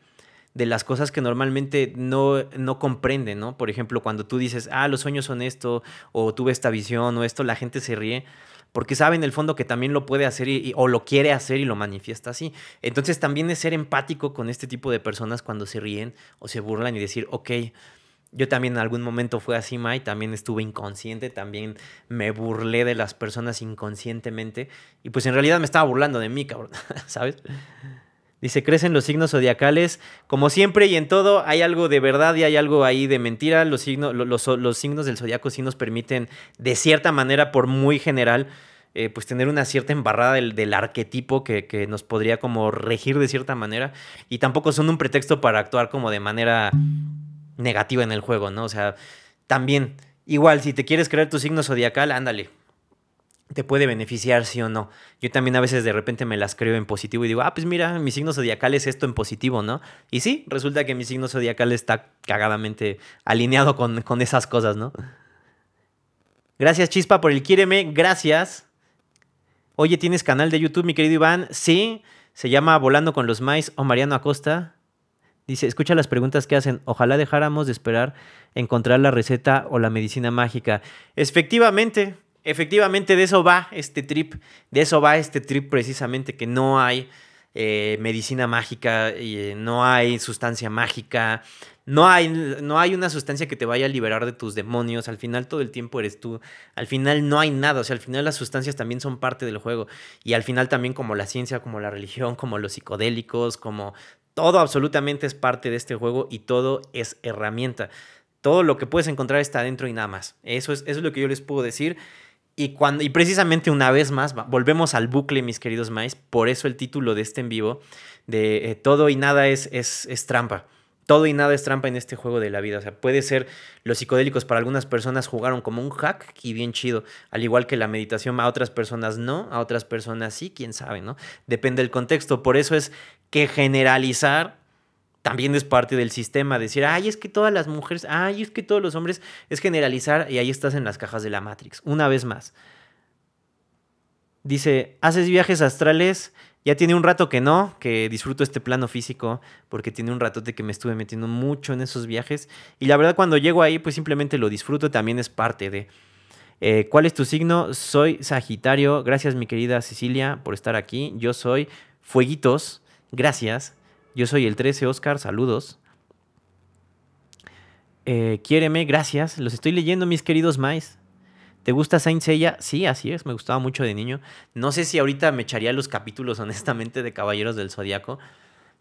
Speaker 1: de las cosas que normalmente no, no comprenden, ¿no? Por ejemplo, cuando tú dices, ah, los sueños son esto, o tuve esta visión, o esto, la gente se ríe, porque sabe en el fondo que también lo puede hacer o lo quiere hacer y lo manifiesta así. Entonces también es ser empático con este tipo de personas cuando se ríen o se burlan y decir, ok, yo también en algún momento fue así, Mai, también estuve inconsciente, también me burlé de las personas inconscientemente y pues en realidad me estaba burlando de mí, cabrón, ¿sabes? Dice, crecen los signos zodiacales. Como siempre y en todo, hay algo de verdad y hay algo ahí de mentira. Los, signos, los, signos del zodiaco sí nos permiten, de cierta manera, por muy general, eh, pues tener una cierta embarrada del, arquetipo que, que, nos podría como regir de cierta manera. Y tampoco son un pretexto para actuar como de manera negativa en el juego, ¿no? O sea, también, igual, si te quieres creer tu signo zodiacal, ándale. Te puede beneficiar, sí o no. Yo también a veces de repente me las creo en positivo y digo, ah, pues mira, mi signo zodiacal es esto en positivo, ¿no? Y sí, resulta que mi signo zodiacal está cagadamente alineado con, con esas cosas, ¿no? Gracias, Chispa, por el quiéreme. Gracias. Oye, ¿tienes canal de YouTube, mi querido Iván? Sí. Se llama Volando con los Mais o Mariano Acosta. Dice, escucha las preguntas que hacen. Ojalá dejáramos de esperar encontrar la receta o la medicina mágica. Efectivamente, efectivamente de eso va este trip. De eso va este trip precisamente, que no hay eh, medicina mágica, eh, no hay sustancia mágica, no hay, no hay una sustancia que te vaya a liberar de tus demonios. Al final todo el tiempo eres tú. Al final no hay nada. O sea, al final las sustancias también son parte del juego. Y al final también como la ciencia, como la religión, como los psicodélicos, como todo absolutamente es parte de este juego y todo es herramienta. Todo lo que puedes encontrar está adentro y nada más. Eso es, eso es lo que yo les puedo decir. Y, cuando, y precisamente una vez más, volvemos al bucle, mis queridos Mais. Por eso el título de este en vivo, de eh, todo y nada es, es, es trampa todo y nada es trampa en este juego de la vida. O sea, puede ser los psicodélicos para algunas personas jugaron como un hack y bien chido. Al igual que la meditación a otras personas no, a otras personas sí, quién sabe, ¿no? Depende del contexto. Por eso es que generalizar también es parte del sistema. Decir, ay, es que todas las mujeres, ay, es que todos los hombres, es generalizar y ahí estás en las cajas de la Matrix. Una vez más. Dice, ¿haces viajes astrales? Ya tiene un rato que no, que disfruto este plano físico, porque tiene un ratote que me estuve metiendo mucho en esos viajes. Y la verdad, cuando llego ahí, pues simplemente lo disfruto, también es parte de. Eh, ¿Cuál es tu signo? Soy Sagitario. Gracias, mi querida Cecilia, por estar aquí. Yo soy Fueguitos. Gracias. Yo soy el 13 Oscar. Saludos. Eh, quiéreme, gracias. Los estoy leyendo, mis queridos Mais. ¿Te gusta Saint Seiya? Sí, así es, me gustaba mucho de niño. No sé si ahorita me echaría los capítulos, honestamente, de Caballeros del Zodiaco.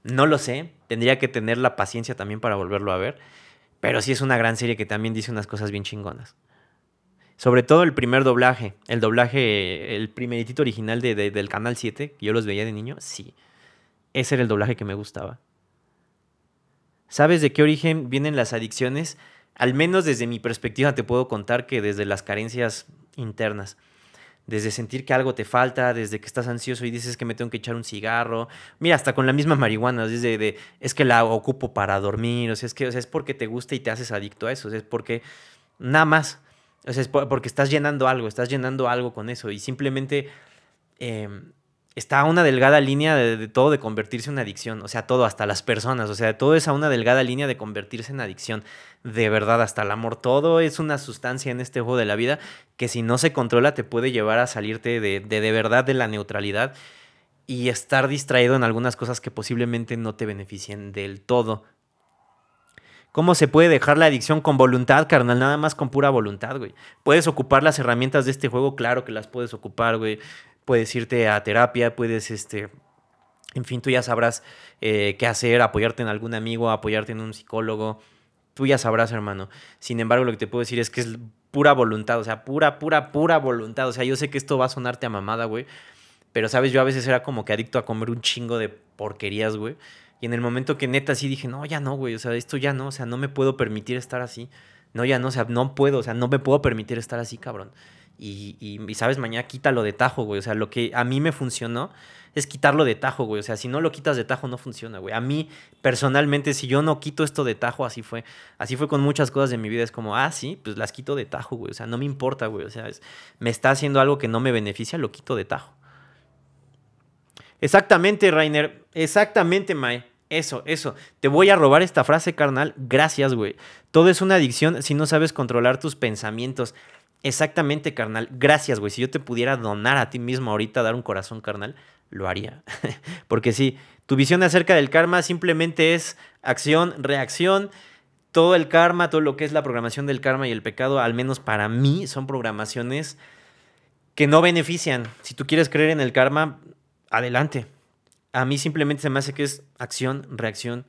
Speaker 1: No lo sé, tendría que tener la paciencia también para volverlo a ver. Pero sí es una gran serie que también dice unas cosas bien chingonas. Sobre todo el primer doblaje, el doblaje, el primeritito original de, del Canal 7, que yo los veía de niño, sí. Ese era el doblaje que me gustaba. ¿Sabes de qué origen vienen las adicciones? al menos desde mi perspectiva te puedo contar que desde las carencias internas, desde sentir que algo te falta, desde que estás ansioso y dices que me tengo que echar un cigarro, mira, hasta con la misma marihuana, desde de, es que la ocupo para dormir, o sea, es que es porque te gusta y te haces adicto a eso, es porque nada más, o sea, es porque estás llenando algo, estás llenando algo con eso y simplemente... Em, está a una delgada línea de, todo de convertirse en adicción, o sea, todo, hasta las personas, o sea, todo es a una delgada línea de convertirse en adicción, de verdad, hasta el amor, todo es una sustancia en este juego de la vida que si no se controla te puede llevar a salirte de de, de verdad de la neutralidad y estar distraído en algunas cosas que posiblemente no te beneficien del todo. ¿Cómo se puede dejar la adicción con voluntad, carnal? Nada más con pura voluntad, güey. ¿Puedes ocupar las herramientas de este juego? Claro que las puedes ocupar, güey puedes irte a terapia, puedes, este, en fin, tú ya sabrás eh, qué hacer, apoyarte en algún amigo, apoyarte en un psicólogo, tú ya sabrás, hermano. Sin embargo, lo que te puedo decir es que es pura voluntad, o sea, pura, pura, pura voluntad. O sea, yo sé que esto va a sonarte a mamada, güey. Pero, ¿sabes? Yo a veces era como que adicto a comer un chingo de porquerías, güey. Y en el momento que neta sí dije, no, ya no, güey. O sea, esto ya no. O sea, no me puedo permitir estar así. No, ya no. O sea, no puedo. O sea, no me puedo permitir estar así, cabrón. Y, sabes, mañana quítalo de tajo, güey. O sea, lo que a mí me funcionó es quitarlo de tajo, güey. O sea, si no lo quitas de tajo, no funciona, güey. A mí, personalmente, si yo no quito esto de tajo, así fue. Así fue con muchas cosas de mi vida. Es como, ah, sí, pues las quito de tajo, güey. O sea, no me importa, güey. O sea, me está haciendo algo que no me beneficia, lo quito de tajo. Exactamente, Rainer. Exactamente, Mae. Eso, eso. Te voy a robar esta frase, carnal. Gracias, güey. Todo es una adicción si no sabes controlar tus pensamientos. Exactamente, carnal. Gracias, güey. Si yo te pudiera donar a ti mismo ahorita, dar un corazón, carnal, lo haría. Porque sí, tu visión acerca del karma simplemente es acción, reacción. Todo el karma, todo lo que es la programación del karma y el pecado, al menos para mí, son programaciones que no benefician. Si tú quieres creer en el karma, adelante. A mí simplemente se me hace que es acción, reacción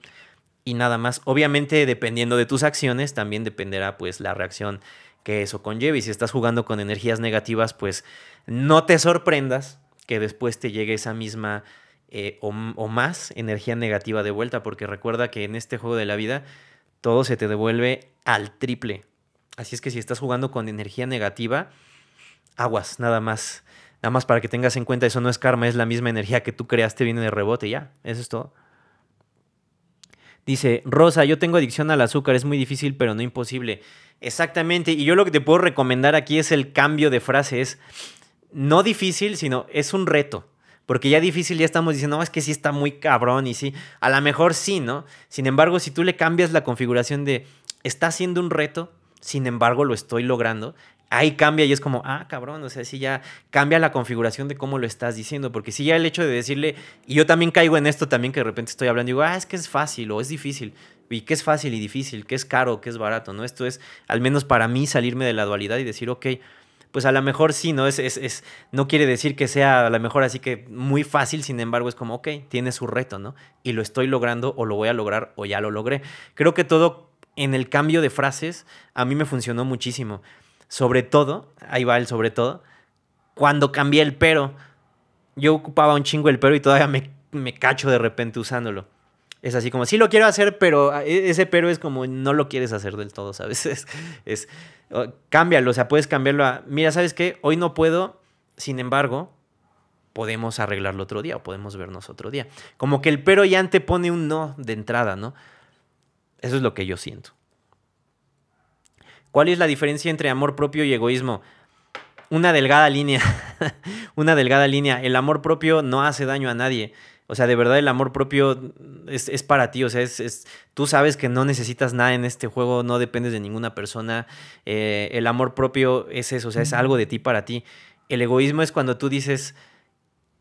Speaker 1: y nada más. Obviamente, dependiendo de tus acciones, también dependerá pues la reacción que eso conlleve. Y si estás jugando con energías negativas, pues no te sorprendas que después te llegue esa misma eh, o, o, más energía negativa de vuelta, porque recuerda que en este juego de la vida todo se te devuelve al triple. Así es que si estás jugando con energía negativa, aguas, nada más. Nada más para que tengas en cuenta, eso no es karma, es la misma energía que tú creaste, viene de rebote, ya, eso es todo. Dice, Rosa, yo tengo adicción al azúcar, es muy difícil, pero no imposible. Exactamente, y yo lo que te puedo recomendar aquí es el cambio de frase, es no difícil, sino es un reto. Porque ya difícil ya estamos diciendo, no, es que sí está muy cabrón y sí, a lo mejor sí, ¿no? Sin embargo, si tú le cambias la configuración de, está siendo un reto, sin embargo lo estoy logrando, ahí cambia y es como, ah, cabrón, o sea, sí ya cambia la configuración de cómo lo estás diciendo, porque si ya el hecho de decirle, y yo también caigo en esto también que de repente estoy hablando y digo, ah, es que es fácil o es difícil, y qué es fácil y difícil, qué es caro, qué es barato, ¿no? Esto es, al menos para mí, salirme de la dualidad y decir, ok, pues a lo mejor sí, ¿no? Es, es, es, no quiere decir que sea a lo mejor así que muy fácil, sin embargo es como, ok, tiene su reto, ¿no? Y lo estoy logrando o lo voy a lograr o ya lo logré. Creo que todo en el cambio de frases a mí me funcionó muchísimo. Sobre todo, ahí va el sobre todo, cuando cambié el pero. Yo ocupaba un chingo el pero y todavía me, me cacho de repente usándolo. Es así como, sí lo quiero hacer, pero ah, e, ese pero es como no lo quieres hacer del todo, ¿sabes? Es, es cámbialo, o sea, puedes cambiarlo a, mira, ¿sabes qué? Hoy no puedo, sin embargo, podemos arreglarlo otro día o podemos vernos otro día. Como que el pero ya te pone un no de entrada, ¿no? Eso es lo que yo siento. ¿Cuál es la diferencia entre amor propio y egoísmo? Una delgada línea, una delgada línea. El amor propio no hace daño a nadie. O sea, de verdad el amor propio es, para ti. O sea, es, tú sabes que no necesitas nada en este juego, no dependes de ninguna persona. Eh, el amor propio es eso, o sea, es algo de ti para ti. El egoísmo es cuando tú dices,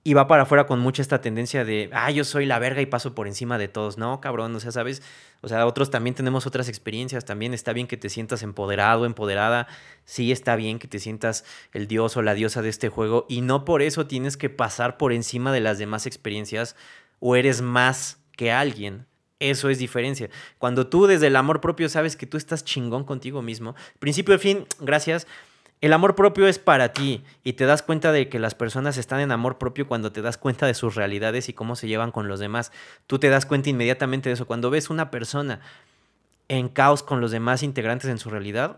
Speaker 1: y va para afuera con mucha esta tendencia de, ah, yo soy la verga y paso por encima de todos. No, cabrón, o sea, ¿sabes? O sea, otros también tenemos otras experiencias, también está bien que te sientas empoderado, empoderada, sí está bien que te sientas el dios o la diosa de este juego y no por eso tienes que pasar por encima de las demás experiencias o eres más que alguien. Eso es diferencia. Cuando tú desde el amor propio sabes que tú estás chingón contigo mismo, principio de fin, gracias el amor propio es para ti y te das cuenta de que las personas están en amor propio cuando te das cuenta de sus realidades y cómo se llevan con los demás. Tú te das cuenta inmediatamente de eso. Cuando ves una persona en caos con los demás integrantes en su realidad,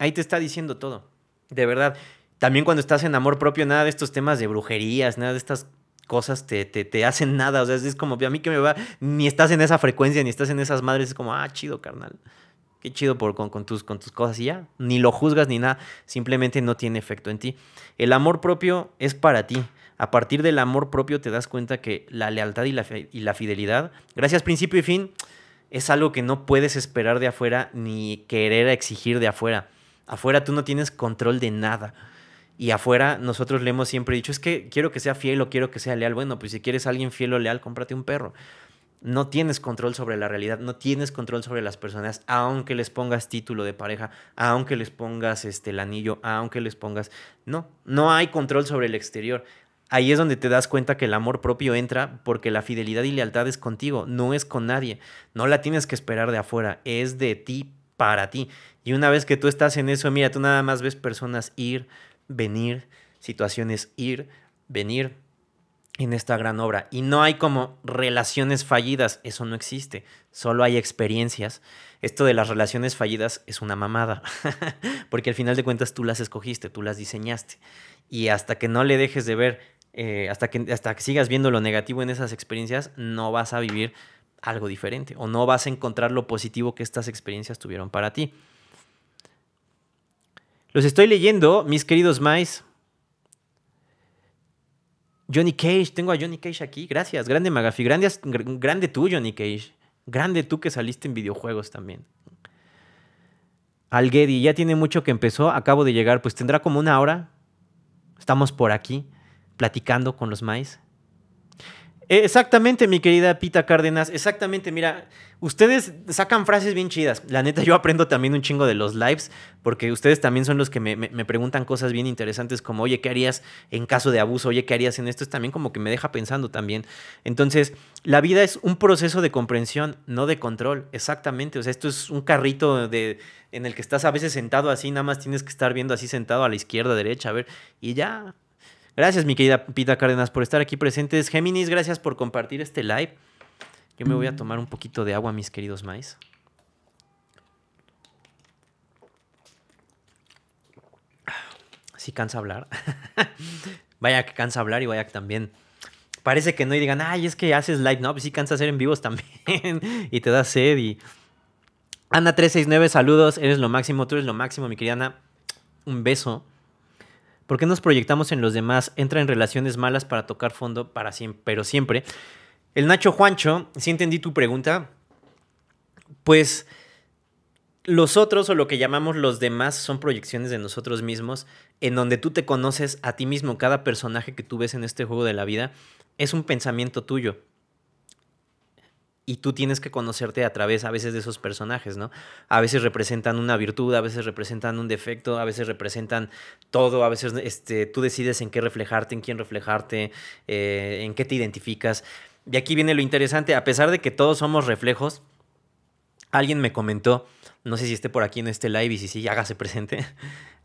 Speaker 1: ahí te está diciendo todo. De verdad. También cuando estás en amor propio, nada de estos temas de brujerías, nada de estas cosas te, te, te hacen nada. O sea, es como, a mí que me va, ni estás en esa frecuencia, ni estás en esas madres, es como, ah, chido, carnal qué chido por, con, tus, cosas y ya, ni lo juzgas ni nada, simplemente no tiene efecto en ti. El amor propio es para ti. A partir del amor propio te das cuenta que la lealtad y la, y la fidelidad, gracias principio y fin, es algo que no puedes esperar de afuera ni querer exigir de afuera. Afuera tú no tienes control de nada. Y afuera nosotros le hemos siempre dicho, es que quiero que sea fiel o quiero que sea leal. Bueno, pues si quieres alguien fiel o leal, cómprate un perro no tienes control sobre la realidad, no tienes control sobre las personas, aunque les pongas título de pareja, aunque les pongas este, el anillo, aunque les pongas... No, no hay control sobre el exterior. Ahí es donde te das cuenta que el amor propio entra porque la fidelidad y lealtad es contigo, no es con nadie. No la tienes que esperar de afuera, es de ti para ti. Y una vez que tú estás en eso, mira, tú nada más ves personas ir, venir, situaciones ir, venir, en esta gran obra. Y no hay como relaciones fallidas, eso no existe, solo hay experiencias. Esto de las relaciones fallidas es una mamada, porque al final de cuentas tú las escogiste, tú las diseñaste. Y hasta que no le dejes de ver, eh, hasta, que, hasta que sigas viendo lo negativo en esas experiencias, no vas a vivir algo diferente o no vas a encontrar lo positivo que estas experiencias tuvieron para ti. Los estoy leyendo, mis queridos Mais. Johnny Cage, tengo a Johnny Cage aquí, gracias, grande Magafi, grande, tú Johnny Cage, grande tú que saliste en videojuegos también. Al Getty, ya tiene mucho que empezó, acabo de llegar, pues tendrá como una hora. Estamos por aquí, platicando con los maíz. Exactamente, mi querida Pita Cárdenas. Exactamente, mira, ustedes sacan frases bien chidas. La neta, yo aprendo también un chingo de los lives, porque ustedes también son los que me, preguntan cosas bien interesantes como, oye, ¿qué harías en caso de abuso? Oye, ¿qué harías en esto? Es también como que me deja pensando también. Entonces, la vida es un proceso de comprensión, no de control. Exactamente. O sea, esto es un carrito de, en el que estás a veces sentado así, nada más tienes que estar viendo así sentado a la izquierda, derecha, a ver, y ya, Gracias, mi querida Pita Cárdenas, por estar aquí presentes. Géminis, gracias por compartir este live. Yo me voy a tomar un poquito de agua, mis queridos maíz. Sí cansa hablar. vaya que cansa hablar y vaya que también. Parece que no y digan, ay, es que haces live. No, pues sí cansa hacer en vivos también. y te da sed y... Ana369, saludos. Eres lo máximo, tú eres lo máximo, mi querida Ana. Un beso. ¿Por qué nos proyectamos en los demás? Entra en relaciones malas para tocar fondo, para siempre, pero siempre. El Nacho Juancho, si entendí tu pregunta, pues los otros o lo que llamamos los demás son proyecciones de nosotros mismos, en donde tú te conoces a ti mismo, cada personaje que tú ves en este juego de la vida es un pensamiento tuyo y tú tienes que conocerte a través a veces de esos personajes, ¿no? A veces representan una virtud, a veces representan un defecto, a veces representan todo, a veces este, tú decides en qué reflejarte, en quién reflejarte, eh, en qué te identificas. Y aquí viene lo interesante, a pesar de que todos somos reflejos, alguien me comentó, no sé si esté por aquí en este live y si sí, hágase presente.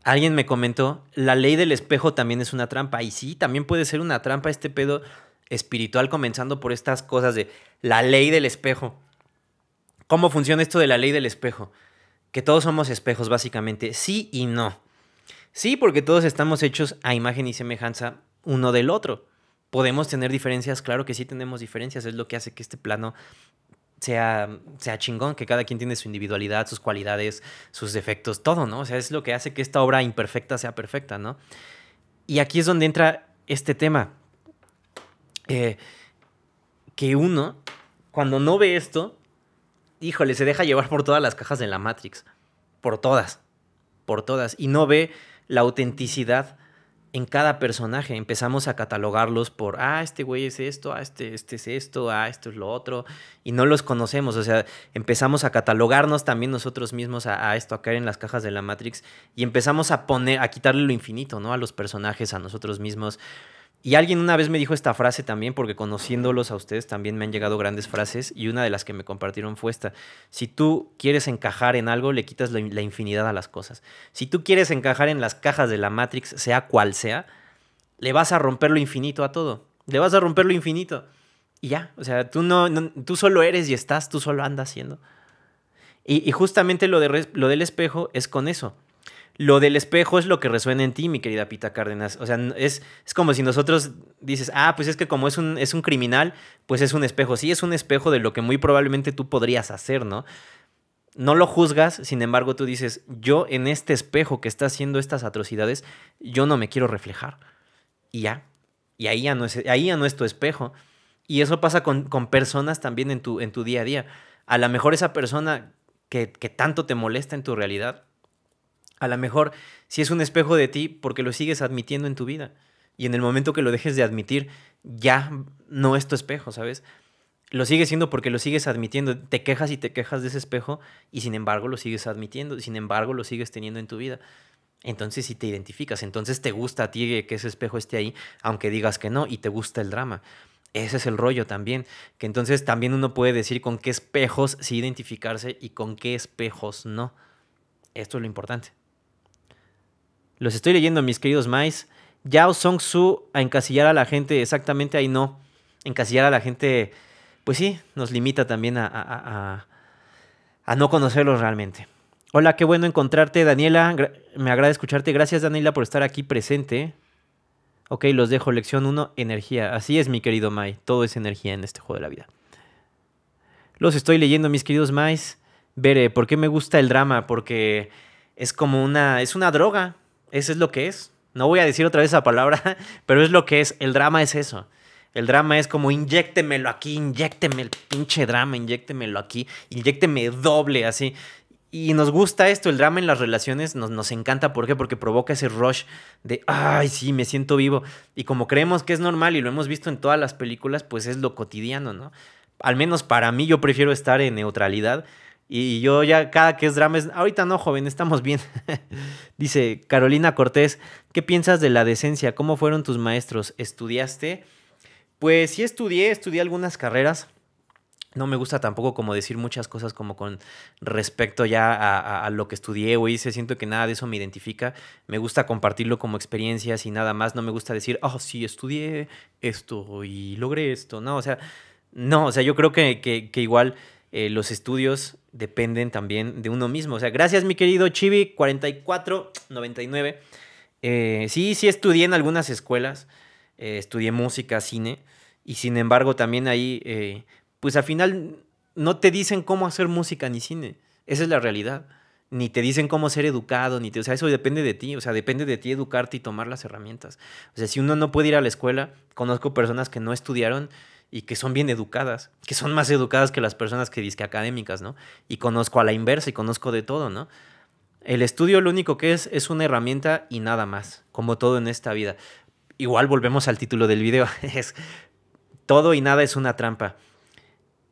Speaker 1: Alguien me comentó, la ley del espejo también es una trampa. Y sí, también puede ser una trampa este pedo espiritual comenzando por estas cosas de la ley del espejo. ¿Cómo funciona esto de la ley del espejo? Que todos somos espejos, básicamente. Sí y no. Sí, porque todos estamos hechos a imagen y semejanza uno del otro. ¿Podemos tener diferencias? Claro que sí tenemos diferencias. Es lo que hace que este plano sea, sea chingón, que cada quien tiene su individualidad, sus cualidades, sus defectos, todo, ¿no? O sea, es lo que hace que esta obra imperfecta sea perfecta, ¿no? Y aquí es donde entra este tema. Eh, que uno, cuando no ve esto, híjole, se deja llevar por todas las cajas de la Matrix. Por todas. Por todas. Y no ve la autenticidad en cada personaje. Empezamos a catalogarlos por, ah, este güey es esto, ah, este, este es esto, ah, esto es lo otro. Y no los conocemos. O sea, empezamos a catalogarnos también nosotros mismos a, a, esto, a caer en las cajas de la Matrix. Y empezamos a poner, a quitarle lo infinito, ¿no? A los personajes, a nosotros mismos. Y alguien una vez me dijo esta frase también, porque conociéndolos a ustedes también me han llegado grandes frases, y una de las que me compartieron fue esta. Si tú quieres encajar en algo, le quitas la, infinidad a las cosas. Si tú quieres encajar en las cajas de la Matrix, sea cual sea, le vas a romper lo infinito a todo. Le vas a romper lo infinito. Y ya, o sea, tú, no, tú solo eres y estás, tú solo andas haciendo. Y, justamente lo, de, lo del espejo es con eso lo del espejo es lo que resuena en ti, mi querida Pita Cárdenas. O sea, es, es como si nosotros dices, ah, pues es que como es un, es un criminal, pues es un espejo. Sí, es un espejo de lo que muy probablemente tú podrías hacer, ¿no? No lo juzgas, sin embargo, tú dices, yo en este espejo que está haciendo estas atrocidades, yo no me quiero reflejar. Y ya. Y ahí ya no es, ahí no es tu espejo. Y eso pasa con, con personas también en tu, en tu día a día. A lo mejor esa persona que, que tanto te molesta en tu realidad, a lo mejor si es un espejo de ti porque lo sigues admitiendo en tu vida. Y en el momento que lo dejes de admitir, ya no es tu espejo, ¿sabes? Lo sigues siendo porque lo sigues admitiendo. Te quejas y te quejas de ese espejo y sin embargo lo sigues admitiendo, sin embargo lo sigues teniendo en tu vida. Entonces sí te identificas, entonces te gusta a ti que ese espejo esté ahí, aunque digas que no, y te gusta el drama. Ese es el rollo también, que entonces también uno puede decir con qué espejos sí identificarse y con qué espejos no. Esto es lo importante. Los estoy leyendo, mis queridos Mais. Yao Song Su a encasillar a la gente, exactamente ahí no. Encasillar a la gente, pues sí, nos limita también a, a, a, no conocerlos realmente. Hola, qué bueno encontrarte, Daniela. Me agrada escucharte. Gracias, Daniela, por estar aquí presente. Ok, los dejo. Lección 1, energía. Así es, mi querido Mai. Todo es energía en este juego de la vida. Los estoy leyendo, mis queridos Mais. Veré, ¿por qué me gusta el drama? Porque es como una. es una droga. Eso es lo que es. No voy a decir otra vez esa palabra, pero es lo que es. El drama es eso. El drama es como inyéctemelo aquí, inyécteme el pinche drama, inyéctemelo aquí, inyécteme doble así. Y nos gusta esto, el drama en las relaciones nos, nos encanta. ¿Por qué? Porque provoca ese rush de, ay, sí, me siento vivo. Y como creemos que es normal y lo hemos visto en todas las películas, pues es lo cotidiano, ¿no? Al menos para mí yo prefiero estar en neutralidad. Y yo ya cada que es drama es, ahorita no, joven, estamos bien. Dice Carolina Cortés, ¿qué piensas de la decencia? ¿Cómo fueron tus maestros? ¿Estudiaste? Pues sí estudié, estudié algunas carreras no me gusta tampoco como decir muchas cosas como con respecto ya a, lo que estudié o hice, siento que nada de eso me identifica, me gusta compartirlo como experiencias y nada más, no me gusta decir, oh, sí, estudié esto y logré esto, no, o sea, no, o sea, yo creo que, que, igual eh, los estudios dependen también de uno mismo, o sea, gracias mi querido Chibi, 4499, eh, sí, sí estudié en algunas escuelas, eh, estudié música, cine, y sin embargo también ahí eh, pues al final no te dicen cómo hacer música ni cine. Esa es la realidad. Ni te dicen cómo ser educado, ni te, o sea, eso depende de ti, o sea, depende de ti educarte y tomar las herramientas. O sea, si uno no puede ir a la escuela, conozco personas que no estudiaron y que son bien educadas, que son más educadas que las personas que dicen académicas, ¿no? Y conozco a la inversa y conozco de todo, ¿no? El estudio lo único que es es una herramienta y nada más, como todo en esta vida. Igual volvemos al título del video, es todo y nada es una trampa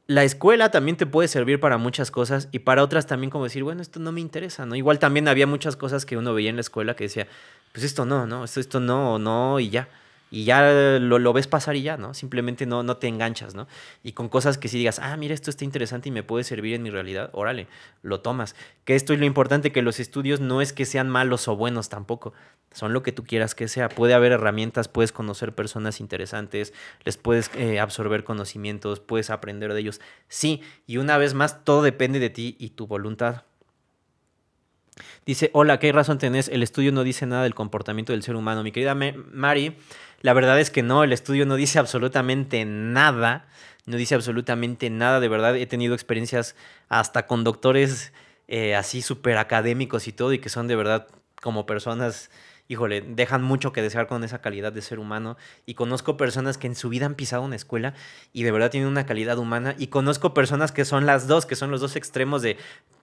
Speaker 1: la escuela también te puede servir para muchas cosas y para otras también como decir, bueno, esto no me interesa, ¿no? Igual también había muchas cosas que uno veía en la escuela que decía, pues esto no, ¿no? Esto, esto no, no, y ya y ya lo, ves pasar y ya, ¿no? Simplemente no, no te enganchas, ¿no? Y con cosas que si digas, ah, mira, esto está interesante y me puede servir en mi realidad, órale, lo tomas. Que esto es lo importante, que los estudios no es que sean malos o buenos tampoco, son lo que tú quieras que sea. Puede haber herramientas, puedes conocer personas interesantes, les puedes eh, absorber conocimientos, puedes aprender de ellos. Sí, y una vez más, todo depende de ti y tu voluntad. Dice, hola, ¿qué razón tenés? El estudio no dice nada del comportamiento del ser humano. Mi querida Mari, la verdad es que no, el estudio no dice absolutamente nada, no dice absolutamente nada, de verdad he tenido experiencias hasta con doctores eh, así súper académicos y todo y que son de verdad como personas híjole, dejan mucho que desear con esa calidad de ser humano. Y conozco personas que en su vida han pisado una escuela y de verdad tienen una calidad humana. Y conozco personas que son las dos, que son los dos extremos de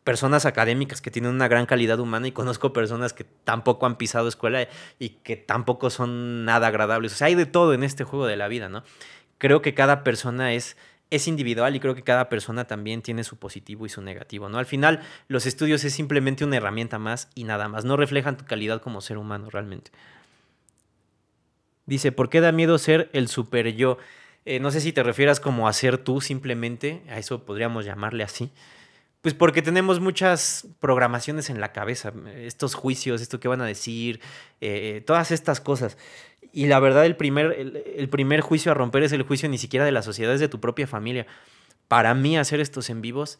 Speaker 1: personas académicas que tienen una gran calidad humana. Y conozco personas que tampoco han pisado escuela y que tampoco son nada agradables. O sea, hay de todo en este juego de la vida, ¿no? Creo que cada persona es es individual y creo que cada persona también tiene su positivo y su negativo, ¿no? Al final, los estudios es simplemente una herramienta más y nada más, no reflejan tu calidad como ser humano realmente. Dice, ¿por qué da miedo ser el super yo? Eh, no sé si te refieras como a ser tú simplemente, a eso podríamos llamarle así. Pues porque tenemos muchas programaciones en la cabeza, estos juicios, esto que van a decir, eh, todas estas cosas. Y la verdad, el primer, el, primer juicio a romper es el juicio ni siquiera de la sociedad, es de tu propia familia. Para mí hacer estos en vivos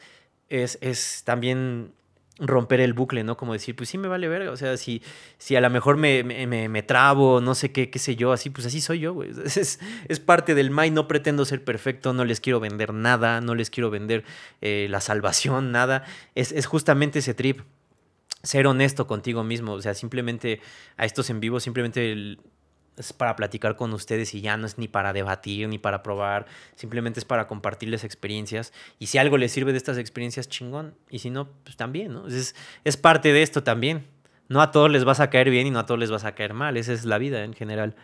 Speaker 1: es, es también romper el bucle, ¿no? Como decir, pues sí me vale verga, o sea, si, si a lo mejor me, me, me, trabo, no sé qué, qué sé yo, así, pues así soy yo, güey. Es, es, parte del MAI, no pretendo ser perfecto, no les quiero vender nada, no les quiero vender eh, la salvación, nada. Es, es justamente ese trip, ser honesto contigo mismo, o sea, simplemente a estos en vivo, simplemente el, es para platicar con ustedes y ya no es ni para debatir ni para probar, simplemente es para compartirles experiencias y si algo les sirve de estas experiencias, chingón, y si no, pues también, ¿no? Es, es parte de esto también. No a todos les vas a caer bien y no a todos les vas a caer mal, esa es la vida en general.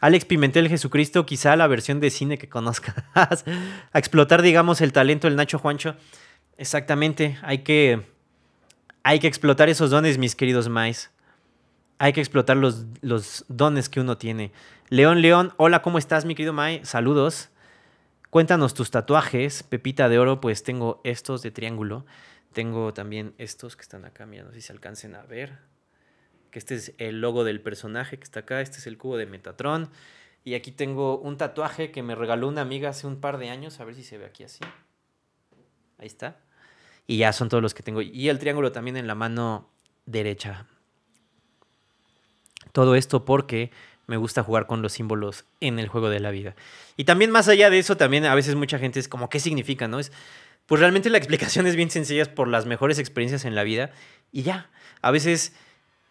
Speaker 1: Alex Pimentel Jesucristo, quizá la versión de cine que conozcas. a explotar, digamos, el talento del Nacho Juancho. Exactamente, hay que, hay que explotar esos dones, mis queridos Mais hay que explotar los, dones que uno tiene. León León, hola, ¿cómo estás, mi querido Mai? Saludos. Cuéntanos tus tatuajes. Pepita de oro, pues tengo estos de triángulo. Tengo también estos que están acá, mira, no sé si se alcancen a ver. Que este es el logo del personaje que está acá. Este es el cubo de Metatron. Y aquí tengo un tatuaje que me regaló una amiga hace un par de años. A ver si se ve aquí así. Ahí está. Y ya son todos los que tengo. Y el triángulo también en la mano derecha. Todo esto porque me gusta jugar con los símbolos en el juego de la vida. Y también más allá de eso, también a veces mucha gente es como, ¿qué significa? ¿No? Es, pues realmente la explicación es bien sencilla por las mejores experiencias en la vida y ya. A veces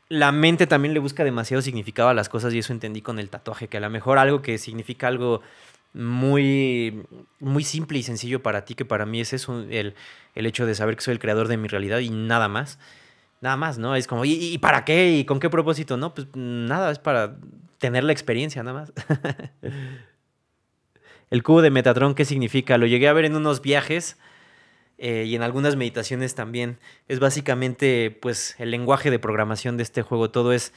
Speaker 1: la mente también le busca demasiado significado a las cosas y eso entendí con el tatuaje, que a lo mejor algo que significa algo muy, muy simple y sencillo para ti, que para mí es eso, el, el hecho de saber que soy el creador de mi realidad y nada más. Nada más, ¿no? Es como, ¿y, para qué? ¿Y con qué propósito? No, pues nada, es para tener la experiencia, nada más. el cubo de Metatron, ¿qué significa? Lo llegué a ver en unos viajes eh, y en algunas meditaciones también. Es básicamente, pues, el lenguaje de programación de este juego. Todo es,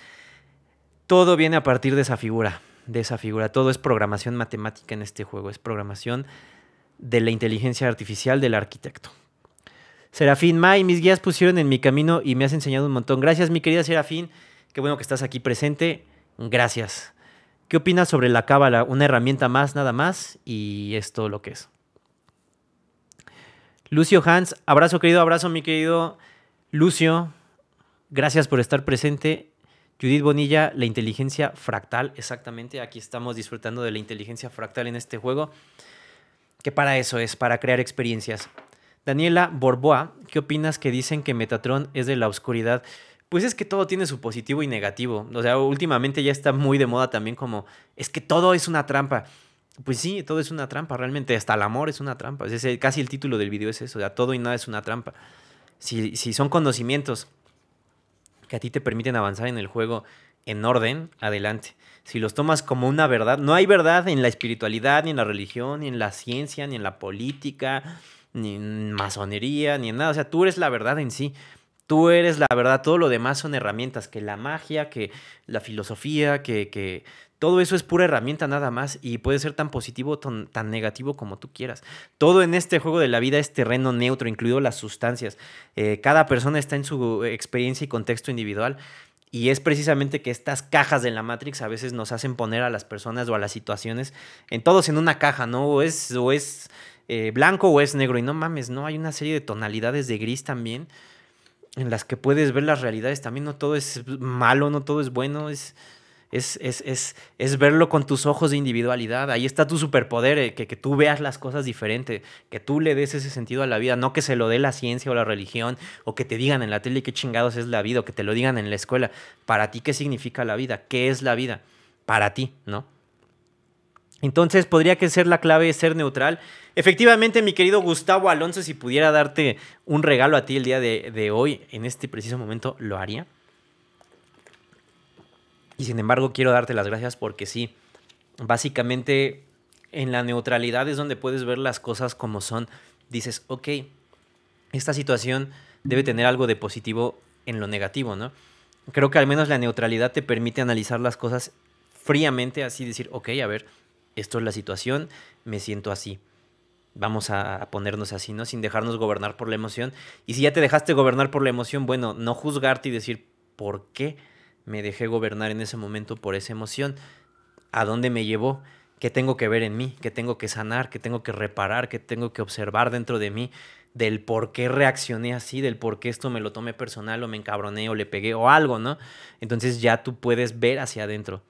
Speaker 1: todo viene a partir de esa figura, de esa figura. Todo es programación matemática en este juego. Es programación de la inteligencia artificial del arquitecto. Serafín May, mis guías pusieron en mi camino y me has enseñado un montón. Gracias, mi querida Serafín. Qué bueno que estás aquí presente. Gracias. ¿Qué opinas sobre la cábala? Una herramienta más, nada más, y es todo lo que es. Lucio Hans, abrazo querido, abrazo mi querido Lucio. Gracias por estar presente. Judith Bonilla, la inteligencia fractal, exactamente. Aquí estamos disfrutando de la inteligencia fractal en este juego, que para eso es, para crear experiencias. Daniela Borboa, ¿qué opinas que dicen que Metatron es de la oscuridad? Pues es que todo tiene su positivo y negativo. O sea, últimamente ya está muy de moda también como, es que todo es una trampa. Pues sí, todo es una trampa, realmente. Hasta el amor es una trampa. Es casi el título del video es eso. O sea, todo y nada es una trampa. Si, si son conocimientos que a ti te permiten avanzar en el juego en orden, adelante. Si los tomas como una verdad, no hay verdad en la espiritualidad, ni en la religión, ni en la ciencia, ni en la política, ni en masonería, ni en nada. O sea, tú eres la verdad en sí. Tú eres la verdad, todo lo demás son herramientas, que la magia, que la filosofía, que, que todo eso es pura herramienta nada más y puede ser tan positivo, tan, tan, negativo como tú quieras. Todo en este juego de la vida es terreno neutro, incluido las sustancias. Eh, cada persona está en su experiencia y contexto individual. Y es precisamente que estas cajas de la Matrix a veces nos hacen poner a las personas o a las situaciones en todos en una caja, ¿no? O es, o es eh, blanco o es negro. Y no mames, ¿no? Hay una serie de tonalidades de gris también en las que puedes ver las realidades. También no todo es malo, no todo es bueno. Es, es, es, es, verlo con tus ojos de individualidad. Ahí está tu superpoder, eh, que, que, tú veas las cosas diferente, que tú le des ese sentido a la vida, no que se lo dé la ciencia o la religión, o que te digan en la tele qué chingados es la vida, o que te lo digan en la escuela. Para ti, ¿qué significa la vida? ¿Qué es la vida? Para ti, ¿no? Entonces, podría que ser la clave ser neutral. Efectivamente, mi querido Gustavo Alonso, si pudiera darte un regalo a ti el día de, hoy, en este preciso momento, lo haría. Y sin embargo, quiero darte las gracias porque sí, básicamente en la neutralidad es donde puedes ver las cosas como son. Dices, ok, esta situación debe tener algo de positivo en lo negativo, ¿no? Creo que al menos la neutralidad te permite analizar las cosas fríamente, así decir, ok, a ver, esto es la situación, me siento así. Vamos a, ponernos así, ¿no? Sin dejarnos gobernar por la emoción. Y si ya te dejaste gobernar por la emoción, bueno, no juzgarte y decir, ¿por qué me dejé gobernar en ese momento por esa emoción? ¿A dónde me llevó? ¿Qué tengo que ver en mí? ¿Qué tengo que sanar? ¿Qué tengo que reparar? ¿Qué tengo que observar dentro de mí? Del por qué reaccioné así, del por qué esto me lo tomé personal o me encabroné o le pegué o algo, ¿no? Entonces ya tú puedes ver hacia adentro.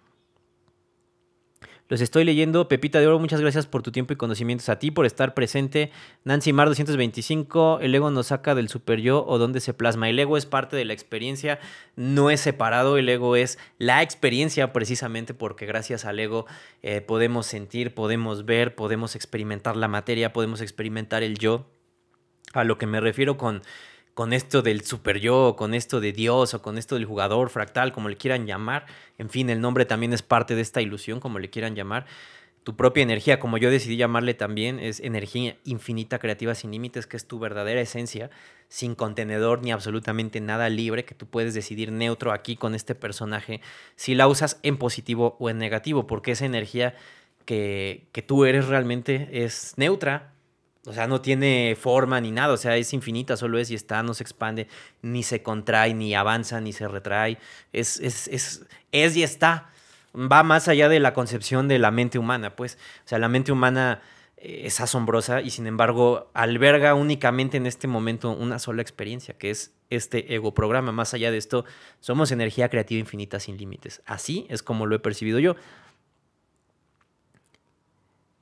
Speaker 1: Los estoy leyendo. Pepita de Oro, muchas gracias por tu tiempo y conocimientos. A ti por estar presente. Nancy Mar 225, el ego nos saca del super yo o dónde se plasma. El ego es parte de la experiencia, no es separado. El ego es la experiencia precisamente porque gracias al ego eh, podemos sentir, podemos ver, podemos experimentar la materia, podemos experimentar el yo. A lo que me refiero con con esto del super yo, con esto de Dios, o con esto del jugador fractal, como le quieran llamar. En fin, el nombre también es parte de esta ilusión, como le quieran llamar. Tu propia energía, como yo decidí llamarle también, es energía infinita, creativa, sin límites, que es tu verdadera esencia, sin contenedor ni absolutamente nada libre, que tú puedes decidir neutro aquí con este personaje, si la usas en positivo o en negativo, porque esa energía que, que tú eres realmente es neutra, o sea, no tiene forma ni nada, o sea, es infinita, solo es y está, no se expande, ni se contrae, ni avanza, ni se retrae. Es, es, es, es y está. Va más allá de la concepción de la mente humana, pues. O sea, la mente humana eh, es asombrosa y sin embargo alberga únicamente en este momento una sola experiencia, que es este ego programa. Más allá de esto, somos energía creativa infinita sin límites. Así es como lo he percibido yo.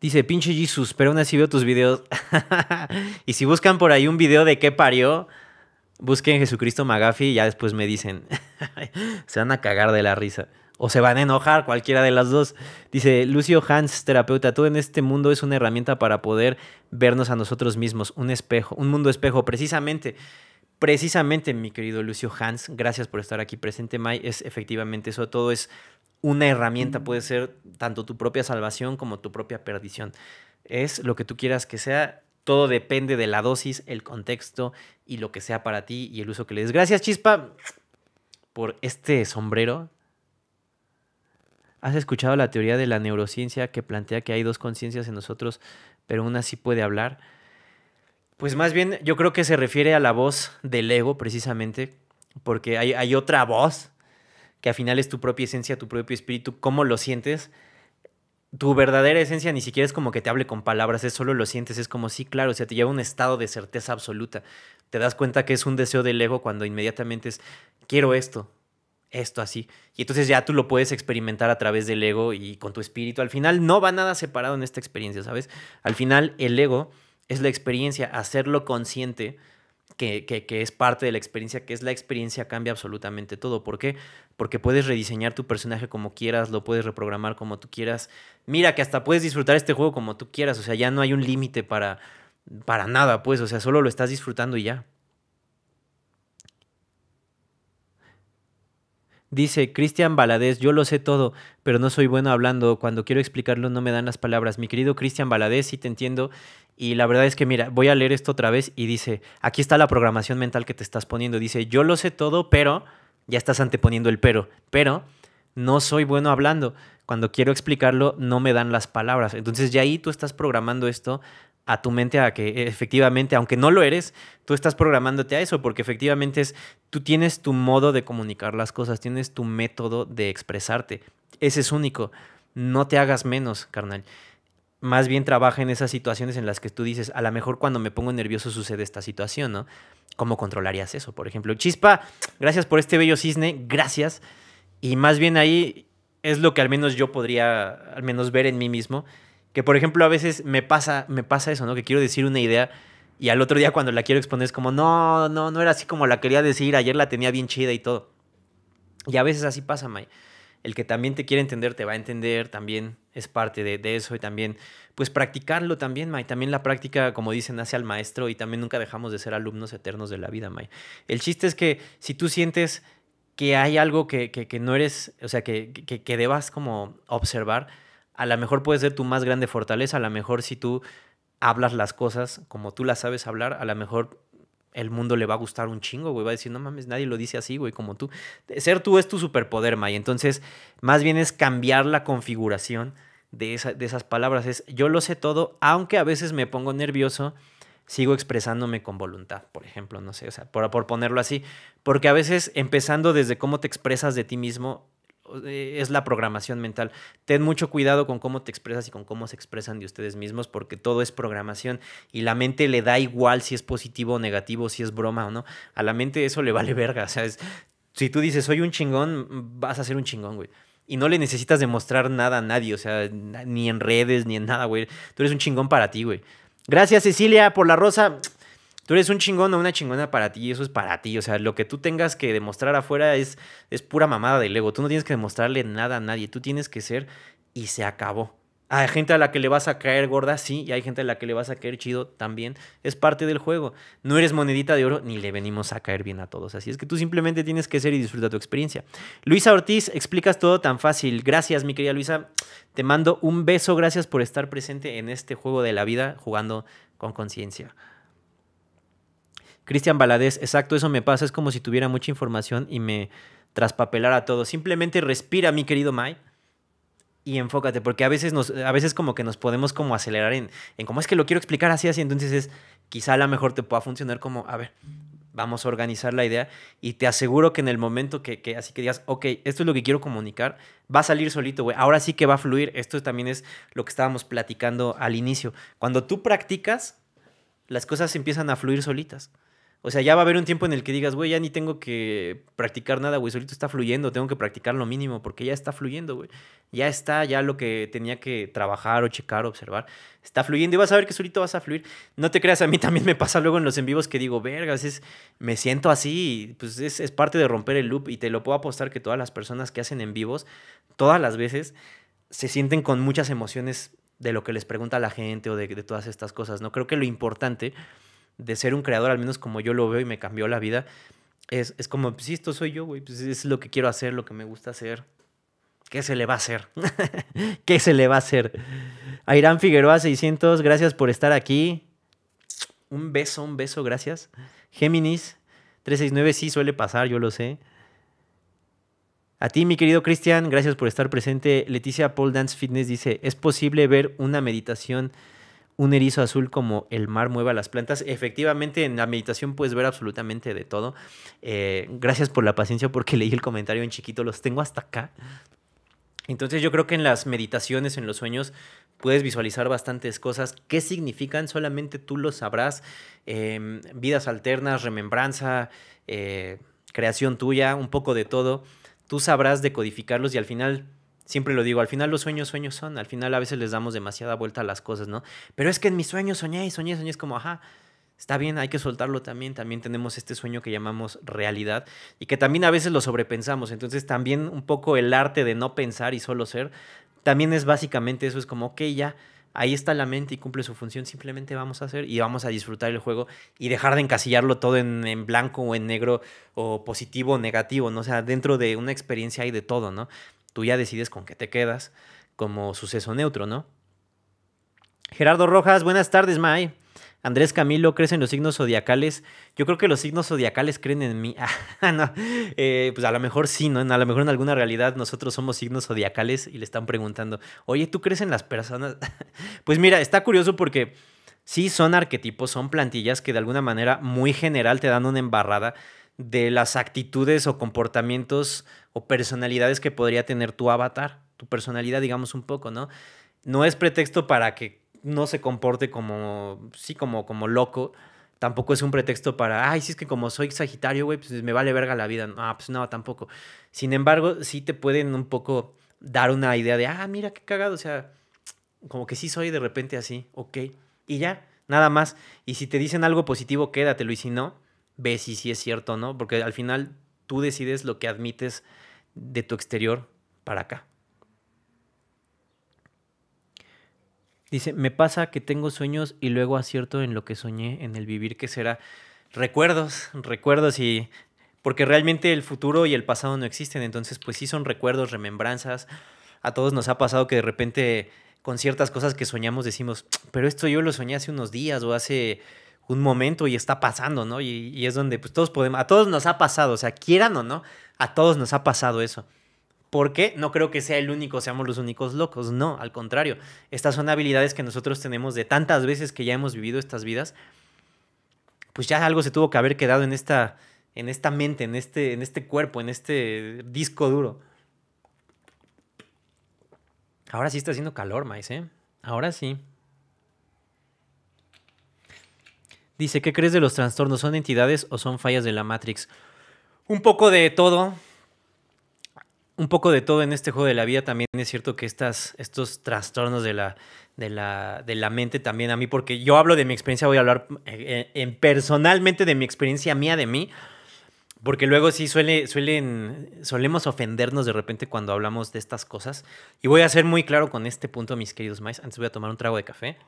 Speaker 1: Dice, pinche Jesus, pero aún así veo tus videos. y si buscan por ahí un video de qué parió, busquen Jesucristo Magafi y ya después me dicen. Se van a cagar de la risa. o se van a enojar, cualquiera de las dos. Dice Lucio Hans, terapeuta, todo en este mundo es una herramienta para poder vernos a nosotros mismos, un espejo, un mundo espejo, precisamente. Precisamente, mi querido Lucio Hans, gracias por estar aquí presente, Mai. Es efectivamente eso, todo es una herramienta, puede ser tanto tu propia salvación como tu propia perdición. Es lo que tú quieras que sea, todo depende de la dosis, el contexto y lo que sea para ti y el uso que le des. Gracias, Chispa, por este sombrero ¿Has escuchado la teoría de la neurociencia que plantea que hay dos conciencias en nosotros, pero una sí puede hablar? Pues más bien yo creo que se refiere a la voz del ego precisamente, porque hay, otra voz que al final es tu propia esencia, tu propio espíritu, cómo lo sientes. Tu verdadera esencia ni siquiera es como que te hable con palabras, es solo lo sientes, es como sí, claro, o sea, te lleva a un estado de certeza absoluta. Te das cuenta que es un deseo del ego cuando inmediatamente es quiero esto, esto así. Y entonces ya tú lo puedes experimentar a través del ego y con tu espíritu. Al final no va nada separado en esta experiencia, ¿sabes? Al final el ego es la experiencia, hacerlo consciente que, que, es parte de la experiencia, que es la experiencia, cambia absolutamente todo. ¿Por qué? Porque puedes rediseñar tu personaje como quieras, lo puedes reprogramar como tú quieras. Mira que hasta puedes disfrutar este juego como tú quieras, o sea, ya no hay un límite para, para nada, pues, o sea, solo lo estás disfrutando y ya. Dice Cristian Baladés, yo lo sé todo, pero no soy bueno hablando. Cuando quiero explicarlo no me dan las palabras. Mi querido Cristian Baladés, sí te entiendo. Y la verdad es que, mira, voy a leer esto otra vez y dice, aquí está la programación mental que te estás poniendo. Dice, yo lo sé todo, pero, ya estás anteponiendo el pero, pero no soy bueno hablando. Cuando quiero explicarlo no me dan las palabras. Entonces ya ahí tú estás programando esto a tu mente a que efectivamente, aunque no lo eres, tú estás programándote a eso, porque efectivamente es, tú tienes tu modo de comunicar las cosas, tienes tu método de expresarte. Ese es único. No te hagas menos, carnal. Más bien trabaja en esas situaciones en las que tú dices, a lo mejor cuando me pongo nervioso sucede esta situación, ¿no? ¿Cómo controlarías eso, por ejemplo? Chispa, gracias por este bello cisne, gracias. Y más bien ahí es lo que al menos yo podría, al menos ver en mí mismo, que por ejemplo a veces me pasa, me pasa eso, ¿no? Que quiero decir una idea y al otro día cuando la quiero exponer es como, no, no, no era así como la quería decir, ayer la tenía bien chida y todo. Y a veces así pasa, May. El que también te quiere entender te va a entender, también es parte de, de eso y también, pues practicarlo también, May. También la práctica, como dicen, hace al maestro y también nunca dejamos de ser alumnos eternos de la vida, May. El chiste es que si tú sientes que hay algo que, que, que no eres, o sea, que, que, que debas como observar, a lo mejor puede ser tu más grande fortaleza, a lo mejor si tú hablas las cosas como tú las sabes hablar, a lo mejor el mundo le va a gustar un chingo, güey. Va a decir, no mames, nadie lo dice así, güey, como tú. Ser tú es tu superpoder, May. Entonces, más bien es cambiar la configuración de, de esas palabras. Es, yo lo sé todo, aunque a veces me pongo nervioso, sigo expresándome con voluntad, por ejemplo, no sé, o sea, por, por ponerlo así. Porque a veces, empezando desde cómo te expresas de ti mismo, es la programación mental. Ten mucho cuidado con cómo te expresas y con cómo se expresan de ustedes mismos, porque todo es programación y la mente le da igual si es positivo o negativo, si es broma o no. A la mente eso le vale verga. O sea, si tú dices soy un chingón, vas a ser un chingón, güey. Y no le necesitas demostrar nada a nadie, o sea, ni en redes, ni en nada, güey. Tú eres un chingón para ti, güey. Gracias, Cecilia, por la rosa. Tú eres un chingón o una chingona para ti y eso es para ti. O sea, lo que tú tengas que demostrar afuera es, es pura mamada del ego. Tú no tienes que demostrarle nada a nadie. Tú tienes que ser y se acabó. Hay gente a la que le vas a caer gorda, sí, y hay gente a la que le vas a caer chido también. Es parte del juego. No eres monedita de oro ni le venimos a caer bien a todos. Así es que tú simplemente tienes que ser y disfrutar tu experiencia. Luisa Ortiz, explicas todo tan fácil. Gracias, mi querida Luisa. Te mando un beso. Gracias por estar presente en este juego de la vida jugando con conciencia. Cristian Baladés, exacto, eso me pasa, es como si tuviera mucha información y me traspapelara todo. Simplemente respira, mi querido Mai, y enfócate, porque a veces, nos, a veces como que nos podemos como acelerar en, en cómo es que lo quiero explicar así, así, entonces es, quizá a lo mejor te pueda funcionar como, a ver, vamos a organizar la idea y te aseguro que en el momento que, que, así que digas, ok, esto es lo que quiero comunicar, va a salir solito, güey. Ahora sí que va a fluir. Esto también es lo que estábamos platicando al inicio. Cuando tú practicas, las cosas empiezan a fluir solitas. O sea, ya va a haber un tiempo en el que digas, güey, ya ni tengo que practicar nada, güey, solito está fluyendo, tengo que practicar lo mínimo porque ya está fluyendo, güey. Ya está, ya lo que tenía que trabajar o checar observar, está fluyendo y vas a ver que solito vas a fluir. No te creas, a mí también me pasa luego en los en vivos que digo, vergas, es, me siento así, pues es, es parte de romper el loop y te lo puedo apostar que todas las personas que hacen en vivos, todas las veces, se sienten con muchas emociones de lo que les pregunta la gente o de, de todas estas cosas, ¿no? Creo que lo importante de ser un creador, al menos como yo lo veo y me cambió la vida, es, es como, pues sí, esto soy yo, güey, pues es lo que quiero hacer, lo que me gusta hacer. ¿Qué se le va a hacer? ¿Qué se le va a hacer? A Irán Figueroa 600, gracias por estar aquí. Un beso, un beso, gracias. Géminis 369, sí suele pasar, yo lo sé. A ti, mi querido Cristian, gracias por estar presente. Leticia Paul Dance Fitness dice, ¿es posible ver una meditación un erizo azul como el mar mueva las plantas. Efectivamente, en la meditación puedes ver absolutamente de todo. Eh, gracias por la paciencia porque leí el comentario en chiquito, los tengo hasta acá. Entonces yo creo que en las meditaciones, en los sueños, puedes visualizar bastantes cosas. ¿Qué significan? Solamente tú lo sabrás. Em, vidas alternas, remembranza, eh, creación tuya, un poco de todo. Tú sabrás decodificarlos y al final Siempre lo digo, al final los sueños, sueños son, al final a veces les damos demasiada vuelta a las cosas, ¿no? Pero es que en mis sueños soñé y soñé, soñé, es como, ajá, está bien, hay que soltarlo también, también tenemos este sueño que llamamos realidad y que también a veces lo sobrepensamos, entonces también un poco el arte de no pensar y solo ser, también es básicamente eso, es como, ok, ya, ahí está la mente y cumple su función, simplemente vamos a hacer y vamos a disfrutar el juego y dejar de encasillarlo todo en, blanco o en negro o positivo o negativo, ¿no? O sea, dentro de una experiencia hay de todo, ¿no? Tú ya decides con qué te quedas como suceso neutro, ¿no? Gerardo Rojas, buenas tardes, May. Andrés Camilo, ¿crees en los signos zodiacales? Yo creo que los signos zodiacales creen en mí. Ah, no. Eh, pues a lo mejor sí, ¿no? A lo mejor en alguna realidad nosotros somos signos zodiacales y le están preguntando, oye, ¿tú crees en las personas? pues mira, está curioso porque sí son arquetipos, son plantillas que de alguna manera muy general te dan una embarrada de las actitudes o comportamientos o personalidades que podría tener tu avatar, tu personalidad, digamos un poco, ¿no? No es pretexto para que no se comporte como, sí, como, como loco. Tampoco es un pretexto para, ay, si es que como soy Sagitario, güey, pues me vale verga la vida. No, pues no, tampoco. Sin embargo, sí te pueden un poco dar una idea de, ah, mira qué cagado, o sea, como que sí soy de repente así, ok. Y ya, nada más. Y si te dicen algo positivo, quédatelo. Y si no, ve si sí es cierto no, porque al final tú decides lo que admites de tu exterior para acá. Dice, me pasa que tengo sueños y luego acierto en lo que soñé, en el vivir que será. Recuerdos, recuerdos y... Porque realmente el futuro y el pasado no existen, entonces pues sí son recuerdos, remembranzas. A todos nos ha pasado que de repente con ciertas cosas que soñamos decimos, pero esto yo lo soñé hace unos días o hace un momento y está pasando, ¿no? Y, es donde pues todos podemos, a todos nos ha pasado, o sea, quieran o no, a todos nos ha pasado eso. ¿Por qué? No creo que sea el único, seamos los únicos locos, no, al contrario, estas son habilidades que nosotros tenemos de tantas veces que ya hemos vivido estas vidas, pues ya algo se tuvo que haber quedado en esta, en esta mente, en este, en este cuerpo, en este disco duro. Ahora sí está haciendo calor, Maíz, ¿eh? Ahora sí. Dice, ¿qué crees de los trastornos? ¿Son entidades o son fallas de la Matrix? Un poco de todo. Un poco de todo en este juego de la vida. También es cierto que estas, estos trastornos de la, de, la, de la mente también a mí, porque yo hablo de mi experiencia, voy a hablar eh, en, personalmente de mi experiencia mía, de mí. Porque luego sí suele, suelen, solemos ofendernos de repente cuando hablamos de estas cosas. Y voy a ser muy claro con este punto, mis queridos mais. Antes voy a tomar un trago de café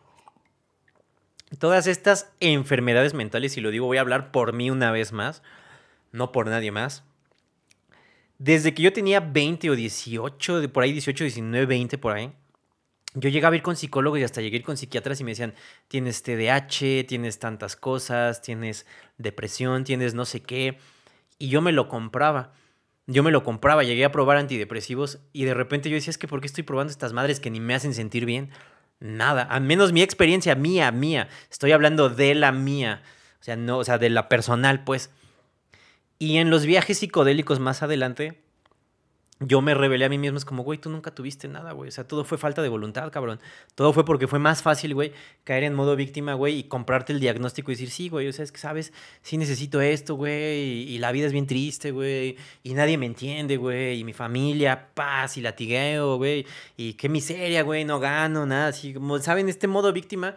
Speaker 1: todas estas enfermedades mentales, y lo digo, voy a hablar por mí una vez más, no por nadie más. Desde que yo tenía 20 o 18, de por ahí 18, 19, 20 por ahí, yo llegaba a ir con psicólogos y hasta llegué a ir con psiquiatras y me decían, tienes TDAH, tienes tantas cosas, tienes depresión, tienes no sé qué. Y yo me lo compraba. Yo me lo compraba, llegué a probar antidepresivos y de repente yo decía, es que ¿por qué estoy probando estas madres que ni me hacen sentir bien? Nada, al menos mi experiencia mía, mía. Estoy hablando de la mía, o sea, no, o sea, de la personal, pues. Y en los viajes psicodélicos más adelante, yo me revelé a mí mismo, es como, güey, tú nunca tuviste nada, güey. O sea, todo fue falta de voluntad, cabrón. Todo fue porque fue más fácil, güey, caer en modo víctima, güey, y comprarte el diagnóstico y decir, sí, güey, o sea, es que sabes, sí necesito esto, güey, y, la vida es bien triste, güey, y nadie me entiende, güey, y mi familia, paz, y latigueo, güey, y qué miseria, güey, no gano, nada, así, como, ¿saben? Este modo víctima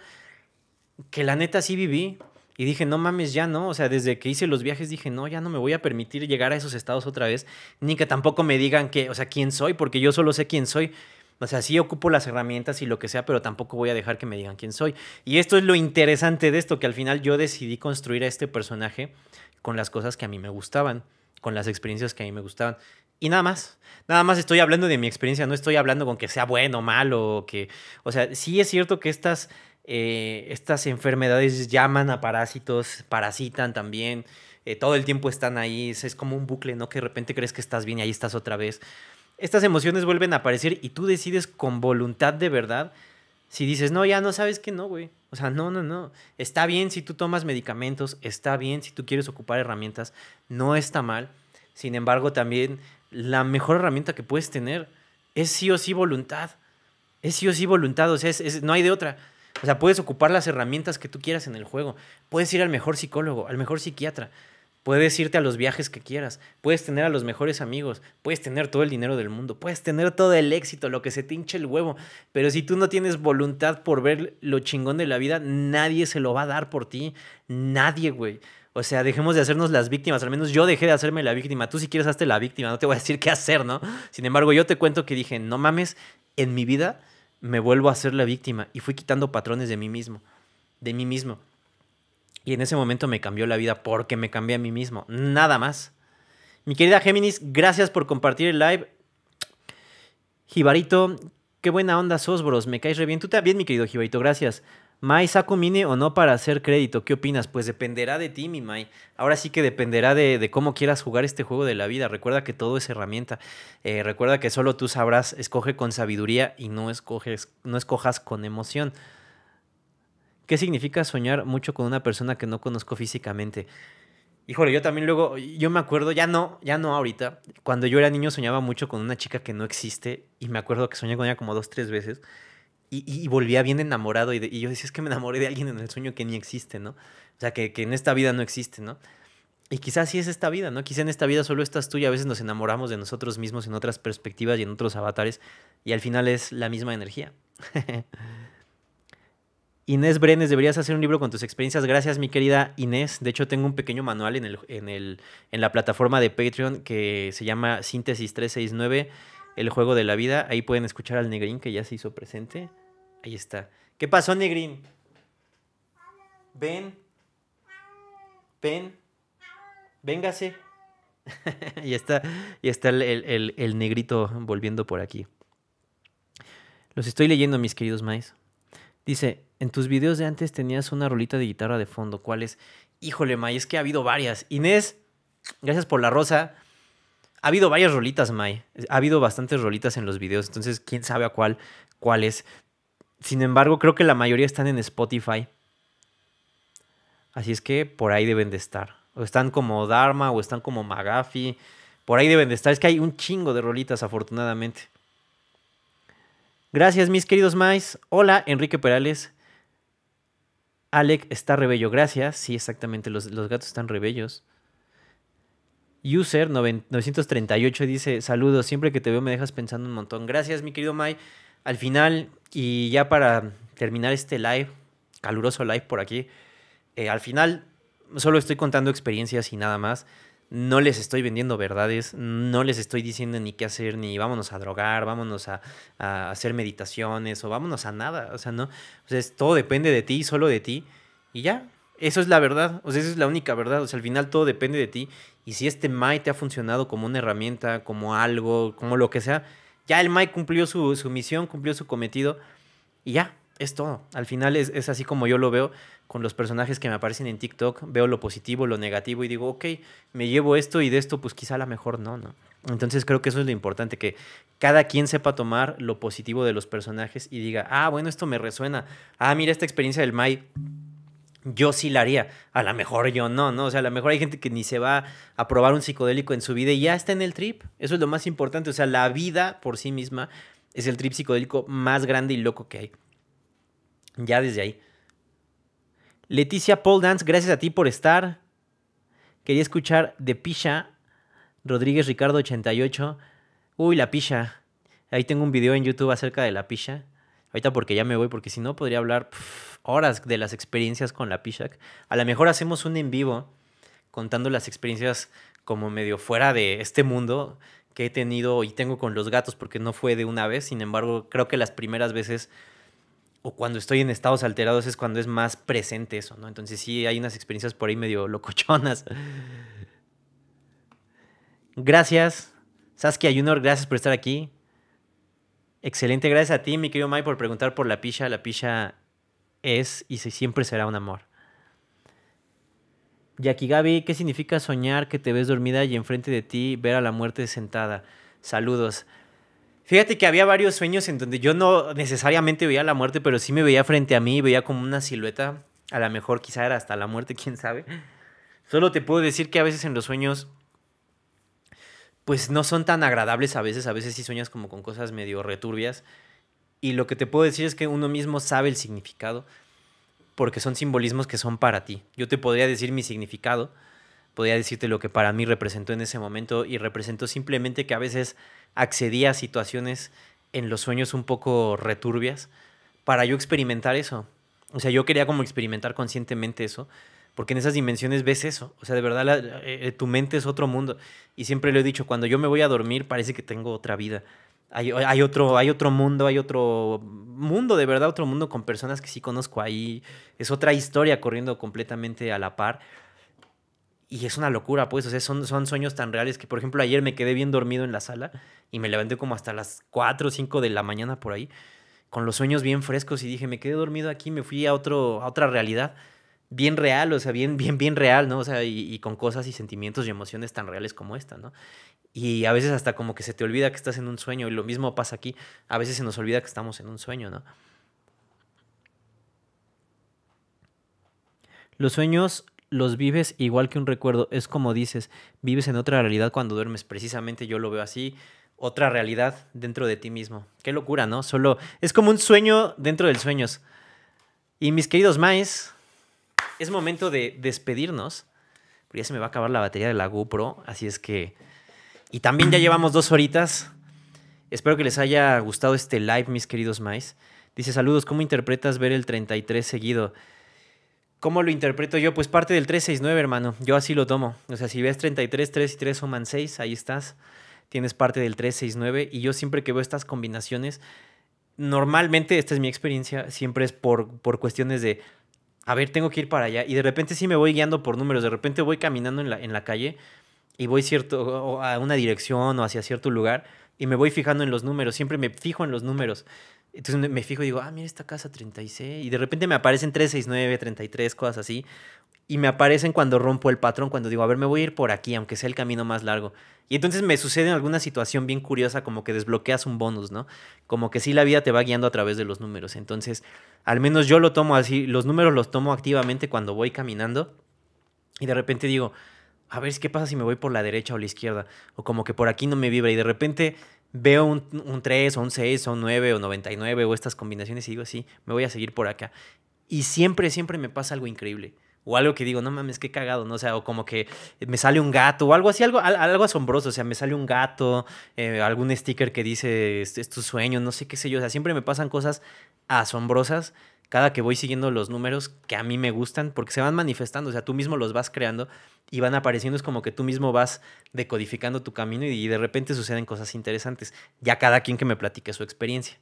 Speaker 1: que la neta sí viví. Y dije, no mames, ya no. O sea, desde que hice los viajes dije, no, ya no me voy a permitir llegar a esos estados otra vez. Ni que tampoco me digan que, o sea, quién soy, porque yo solo sé quién soy. O sea, sí ocupo las herramientas y lo que sea, pero tampoco voy a dejar que me digan quién soy. Y esto es lo interesante de esto, que al final yo decidí construir a este personaje con las cosas que a mí me gustaban, con las experiencias que a mí me gustaban. Y nada más. Nada más estoy hablando de mi experiencia, no estoy hablando con que sea bueno o malo, o que, o sea, sí es cierto que estas eh, estas enfermedades llaman a parásitos, parasitan también, eh, todo el tiempo están ahí, es, como un bucle, ¿no? Que de repente crees que estás bien y ahí estás otra vez. Estas emociones vuelven a aparecer y tú decides con voluntad de verdad si dices, no, ya no sabes que no, güey. O sea, no, no, no. Está bien si tú tomas medicamentos, está bien si tú quieres ocupar herramientas, no está mal. Sin embargo, también la mejor herramienta que puedes tener es sí o sí voluntad. Es sí o sí voluntad, o sea, no hay de otra. O sea, puedes ocupar las herramientas que tú quieras en el juego. Puedes ir al mejor psicólogo, al mejor psiquiatra. Puedes irte a los viajes que quieras. Puedes tener a los mejores amigos. Puedes tener todo el dinero del mundo. Puedes tener todo el éxito, lo que se te hinche el huevo. Pero si tú no tienes voluntad por ver lo chingón de la vida, nadie se lo va a dar por ti. Nadie, güey. O sea, dejemos de hacernos las víctimas. Al menos yo dejé de hacerme la víctima. Tú si quieres hazte la víctima. No te voy a decir qué hacer, ¿no? Sin embargo, yo te cuento que dije, no mames, en mi vida me vuelvo a ser la víctima y fui quitando patrones de mí mismo, de mí mismo. Y en ese momento me cambió la vida porque me cambié a mí mismo, nada más. Mi querida Géminis, gracias por compartir el live. Jibarito, qué buena onda sos, bros, me caes re bien. Tú también, mi querido Jibarito, gracias. Mai, ¿saco mini o no para hacer crédito? ¿Qué opinas? Pues dependerá de ti, mi Mai. Ahora sí que dependerá de, cómo quieras jugar este juego de la vida. Recuerda que todo es herramienta. Eh, recuerda que solo tú sabrás, escoge con sabiduría y no, escoges, no escojas con emoción. ¿Qué significa soñar mucho con una persona que no conozco físicamente? Híjole, yo también luego, yo me acuerdo, ya no, ya no ahorita. Cuando yo era niño soñaba mucho con una chica que no existe y me acuerdo que soñé con ella como dos, tres veces y, volvía bien enamorado y, yo decía, es que me enamoré de alguien en el sueño que ni existe, ¿no? O sea, que, en esta vida no existe, ¿no? Y quizás sí es esta vida, ¿no? Quizá en esta vida solo estás tú y a veces nos enamoramos de nosotros mismos en otras perspectivas y en otros avatares y al final es la misma energía. Inés Brenes, deberías hacer un libro con tus experiencias. Gracias, mi querida Inés. De hecho, tengo un pequeño manual en, el, en, el, en la plataforma de Patreon que se llama Síntesis 369, el juego de la vida. Ahí pueden escuchar al Negrín que ya se hizo presente. Ahí está. ¿Qué pasó, Negrín? Ven. Ven. Véngase. y está, está el, negrito volviendo por aquí. Los estoy leyendo, mis queridos maes. Dice, en tus videos de antes tenías una rolita de guitarra de fondo. ¿Cuál es? Híjole, May, es que ha habido varias. Inés, gracias por la rosa. Ha habido varias rolitas, May. Ha habido bastantes rolitas en los videos, entonces quién sabe a cuál, cuál es. Sin embargo, creo que la mayoría están en Spotify. Así es que por ahí deben de estar. O están como Dharma o están como Magafi. Por ahí deben de estar. Es que hay un chingo de rolitas, afortunadamente. Gracias, mis queridos Mais. Hola, Enrique Perales. Alec está rebello. Gracias. Sí, exactamente. Los, los gatos están rebellos. User 938 dice: Saludos. Siempre que te veo me dejas pensando un montón. Gracias, mi querido Mai. Al final, y ya para terminar este live, caluroso live por aquí, eh, al final solo estoy contando experiencias y nada más. No les estoy vendiendo verdades, no les estoy diciendo ni qué hacer, ni vámonos a drogar, vámonos a, hacer meditaciones o vámonos a nada. O sea, no. O sea, todo depende de ti, solo de ti. Y ya, eso es la verdad. O sea, esa es la única verdad. O sea, al final todo depende de ti. Y si este Mai te ha funcionado como una herramienta, como algo, como lo que sea, ya el Mike cumplió su, misión, cumplió su cometido y ya, es todo. Al final es, así como yo lo veo con los personajes que me aparecen en TikTok. Veo lo positivo, lo negativo y digo, ok, me llevo esto y de esto pues quizá a lo mejor no, ¿no? Entonces creo que eso es lo importante, que cada quien sepa tomar lo positivo de los personajes y diga, ah, bueno, esto me resuena. Ah, mira esta experiencia del Mai yo sí la haría. A lo mejor yo no, ¿no? O sea, a lo mejor hay gente que ni se va a probar un psicodélico en su vida y ya está en el trip. Eso es lo más importante. O sea, la vida por sí misma es el trip psicodélico más grande y loco que hay. Ya desde ahí. Leticia Paul Dance, gracias a ti por estar. Quería escuchar de Pisha, Rodríguez Ricardo 88. Uy, la Pisha. Ahí tengo un video en YouTube acerca de la Pisha. Ahorita porque ya me voy, porque si no podría hablar horas de las experiencias con la Pishak. A lo mejor hacemos un en vivo contando las experiencias como medio fuera de este mundo que he tenido y tengo con los gatos, porque no fue de una vez. Sin embargo, creo que las primeras veces o cuando estoy en estados alterados es cuando es más presente eso, ¿no? Entonces sí hay unas experiencias por ahí medio locochonas. Gracias. Saskia Junior, gracias por estar aquí. Excelente, gracias a ti, mi querido Mike, por preguntar por la picha. La picha es y siempre será un amor. Jackie Gaby, ¿qué significa soñar que te ves dormida y enfrente de ti ver a la muerte sentada? Saludos. Fíjate que había varios sueños en donde yo no necesariamente veía la muerte, pero sí me veía frente a mí, veía como una silueta. A lo mejor quizá era hasta la muerte, quién sabe. Solo te puedo decir que a veces en los sueños pues no son tan agradables a veces, a veces sí sueñas como con cosas medio returbias. Y lo que te puedo decir es que uno mismo sabe el significado, porque son simbolismos que son para ti. Yo te podría decir mi significado, podría decirte lo que para mí representó en ese momento y representó simplemente que a veces accedía a situaciones en los sueños un poco returbias para yo experimentar eso. O sea, yo quería como experimentar conscientemente eso porque en esas dimensiones ves eso. O sea, de verdad eh, tu mente es otro mundo. Y siempre lo he dicho, cuando yo me voy a dormir parece que tengo otra vida. Hay, hay, otro, hay otro mundo, hay otro mundo, de verdad, otro mundo con personas que sí conozco ahí. Es otra historia corriendo completamente a la par. Y es una locura, pues, o sea, son, son sueños tan reales que, por ejemplo, ayer me quedé bien dormido en la sala y me levanté como hasta las 4 o 5 de la mañana por ahí, con los sueños bien frescos y dije, me quedé dormido aquí, me fui a, otro, a otra realidad bien real, o sea, bien, bien, bien real, ¿no? O sea, y, con cosas y sentimientos y emociones tan reales como esta, ¿no? Y a veces hasta como que se te olvida que estás en un sueño, y lo mismo pasa aquí, a veces se nos olvida que estamos en un sueño, ¿no? Los sueños los vives igual que un recuerdo, es como dices, vives en otra realidad cuando duermes, precisamente yo lo veo así, otra realidad dentro de ti mismo. Qué locura, ¿no? Solo es como un sueño dentro del sueños. Y mis queridos maes, es momento de despedirnos. Porque ya se me va a acabar la batería de la GoPro. Así es que. Y también ya llevamos dos horitas. Espero que les haya gustado este live, mis queridos Mais. Dice: Saludos, ¿cómo interpretas ver el 33 seguido? ¿Cómo lo interpreto yo? Pues parte del 369, hermano. Yo así lo tomo. O sea, si ves 33, 3 y 3 suman 6, ahí estás. Tienes parte del 369. Y yo siempre que veo estas combinaciones, normalmente, esta es mi experiencia, siempre es por, por cuestiones de a ver, tengo que ir para allá. Y de repente sí me voy guiando por números. De repente voy caminando en la, en la calle y voy cierto, a una dirección o hacia cierto lugar y me voy fijando en los números. Siempre me fijo en los números. Entonces me fijo y digo, ah, mira esta casa 36. Y de repente me aparecen 369, 33, cosas así. Y me aparecen cuando rompo el patrón, cuando digo, a ver, me voy a ir por aquí, aunque sea el camino más largo. Y entonces me sucede en alguna situación bien curiosa, como que desbloqueas un bonus, ¿no? Como que sí la vida te va guiando a través de los números. Entonces, al menos yo lo tomo así, los números los tomo activamente cuando voy caminando. Y de repente digo, a ver, ¿qué pasa si me voy por la derecha o la izquierda? O como que por aquí no me vibra. Y de repente veo un, un 3 o un 6 o un 9 o 99 o estas combinaciones y digo, sí, me voy a seguir por acá. Y siempre, siempre me pasa algo increíble. O algo que digo, no mames, qué cagado, ¿no? O sea, o como que me sale un gato o algo así, algo, algo asombroso. O sea, me sale un gato, eh, algún sticker que dice, es, es tu sueño, no sé qué sé yo. O sea, siempre me pasan cosas asombrosas cada que voy siguiendo los números que a mí me gustan, porque se van manifestando, o sea, tú mismo los vas creando y van apareciendo, es como que tú mismo vas decodificando tu camino y de repente suceden cosas interesantes, ya cada quien que me platique su experiencia.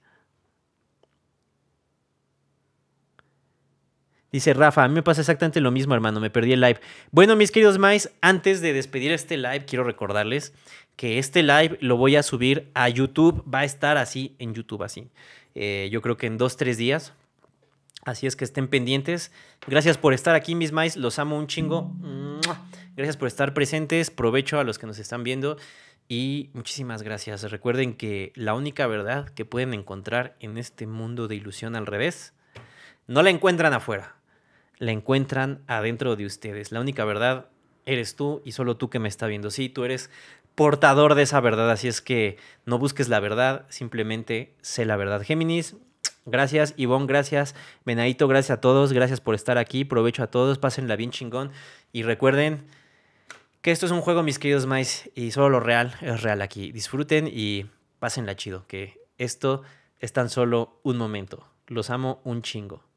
Speaker 1: Dice Rafa, a mí me pasa exactamente lo mismo, hermano, me perdí el live. Bueno, mis queridos Mais, antes de despedir este live, quiero recordarles que este live lo voy a subir a YouTube, va a estar así en YouTube, así. Eh, yo creo que en dos, tres días. Así es que estén pendientes. Gracias por estar aquí, mis Mais, los amo un chingo. Gracias por estar presentes, provecho a los que nos están viendo y muchísimas gracias. Recuerden que la única verdad que pueden encontrar en este mundo de ilusión al revés, no la encuentran afuera la encuentran adentro de ustedes. La única verdad eres tú y solo tú que me está viendo. Sí, tú eres portador de esa verdad, así es que no busques la verdad, simplemente sé la verdad. Géminis, gracias. Ivonne, gracias. Benadito, gracias a todos. Gracias por estar aquí. Provecho a todos. Pásenla bien chingón. Y recuerden que esto es un juego, mis queridos Mais, y solo lo real es real aquí. Disfruten y pásenla chido, que esto es tan solo un momento. Los amo un chingo.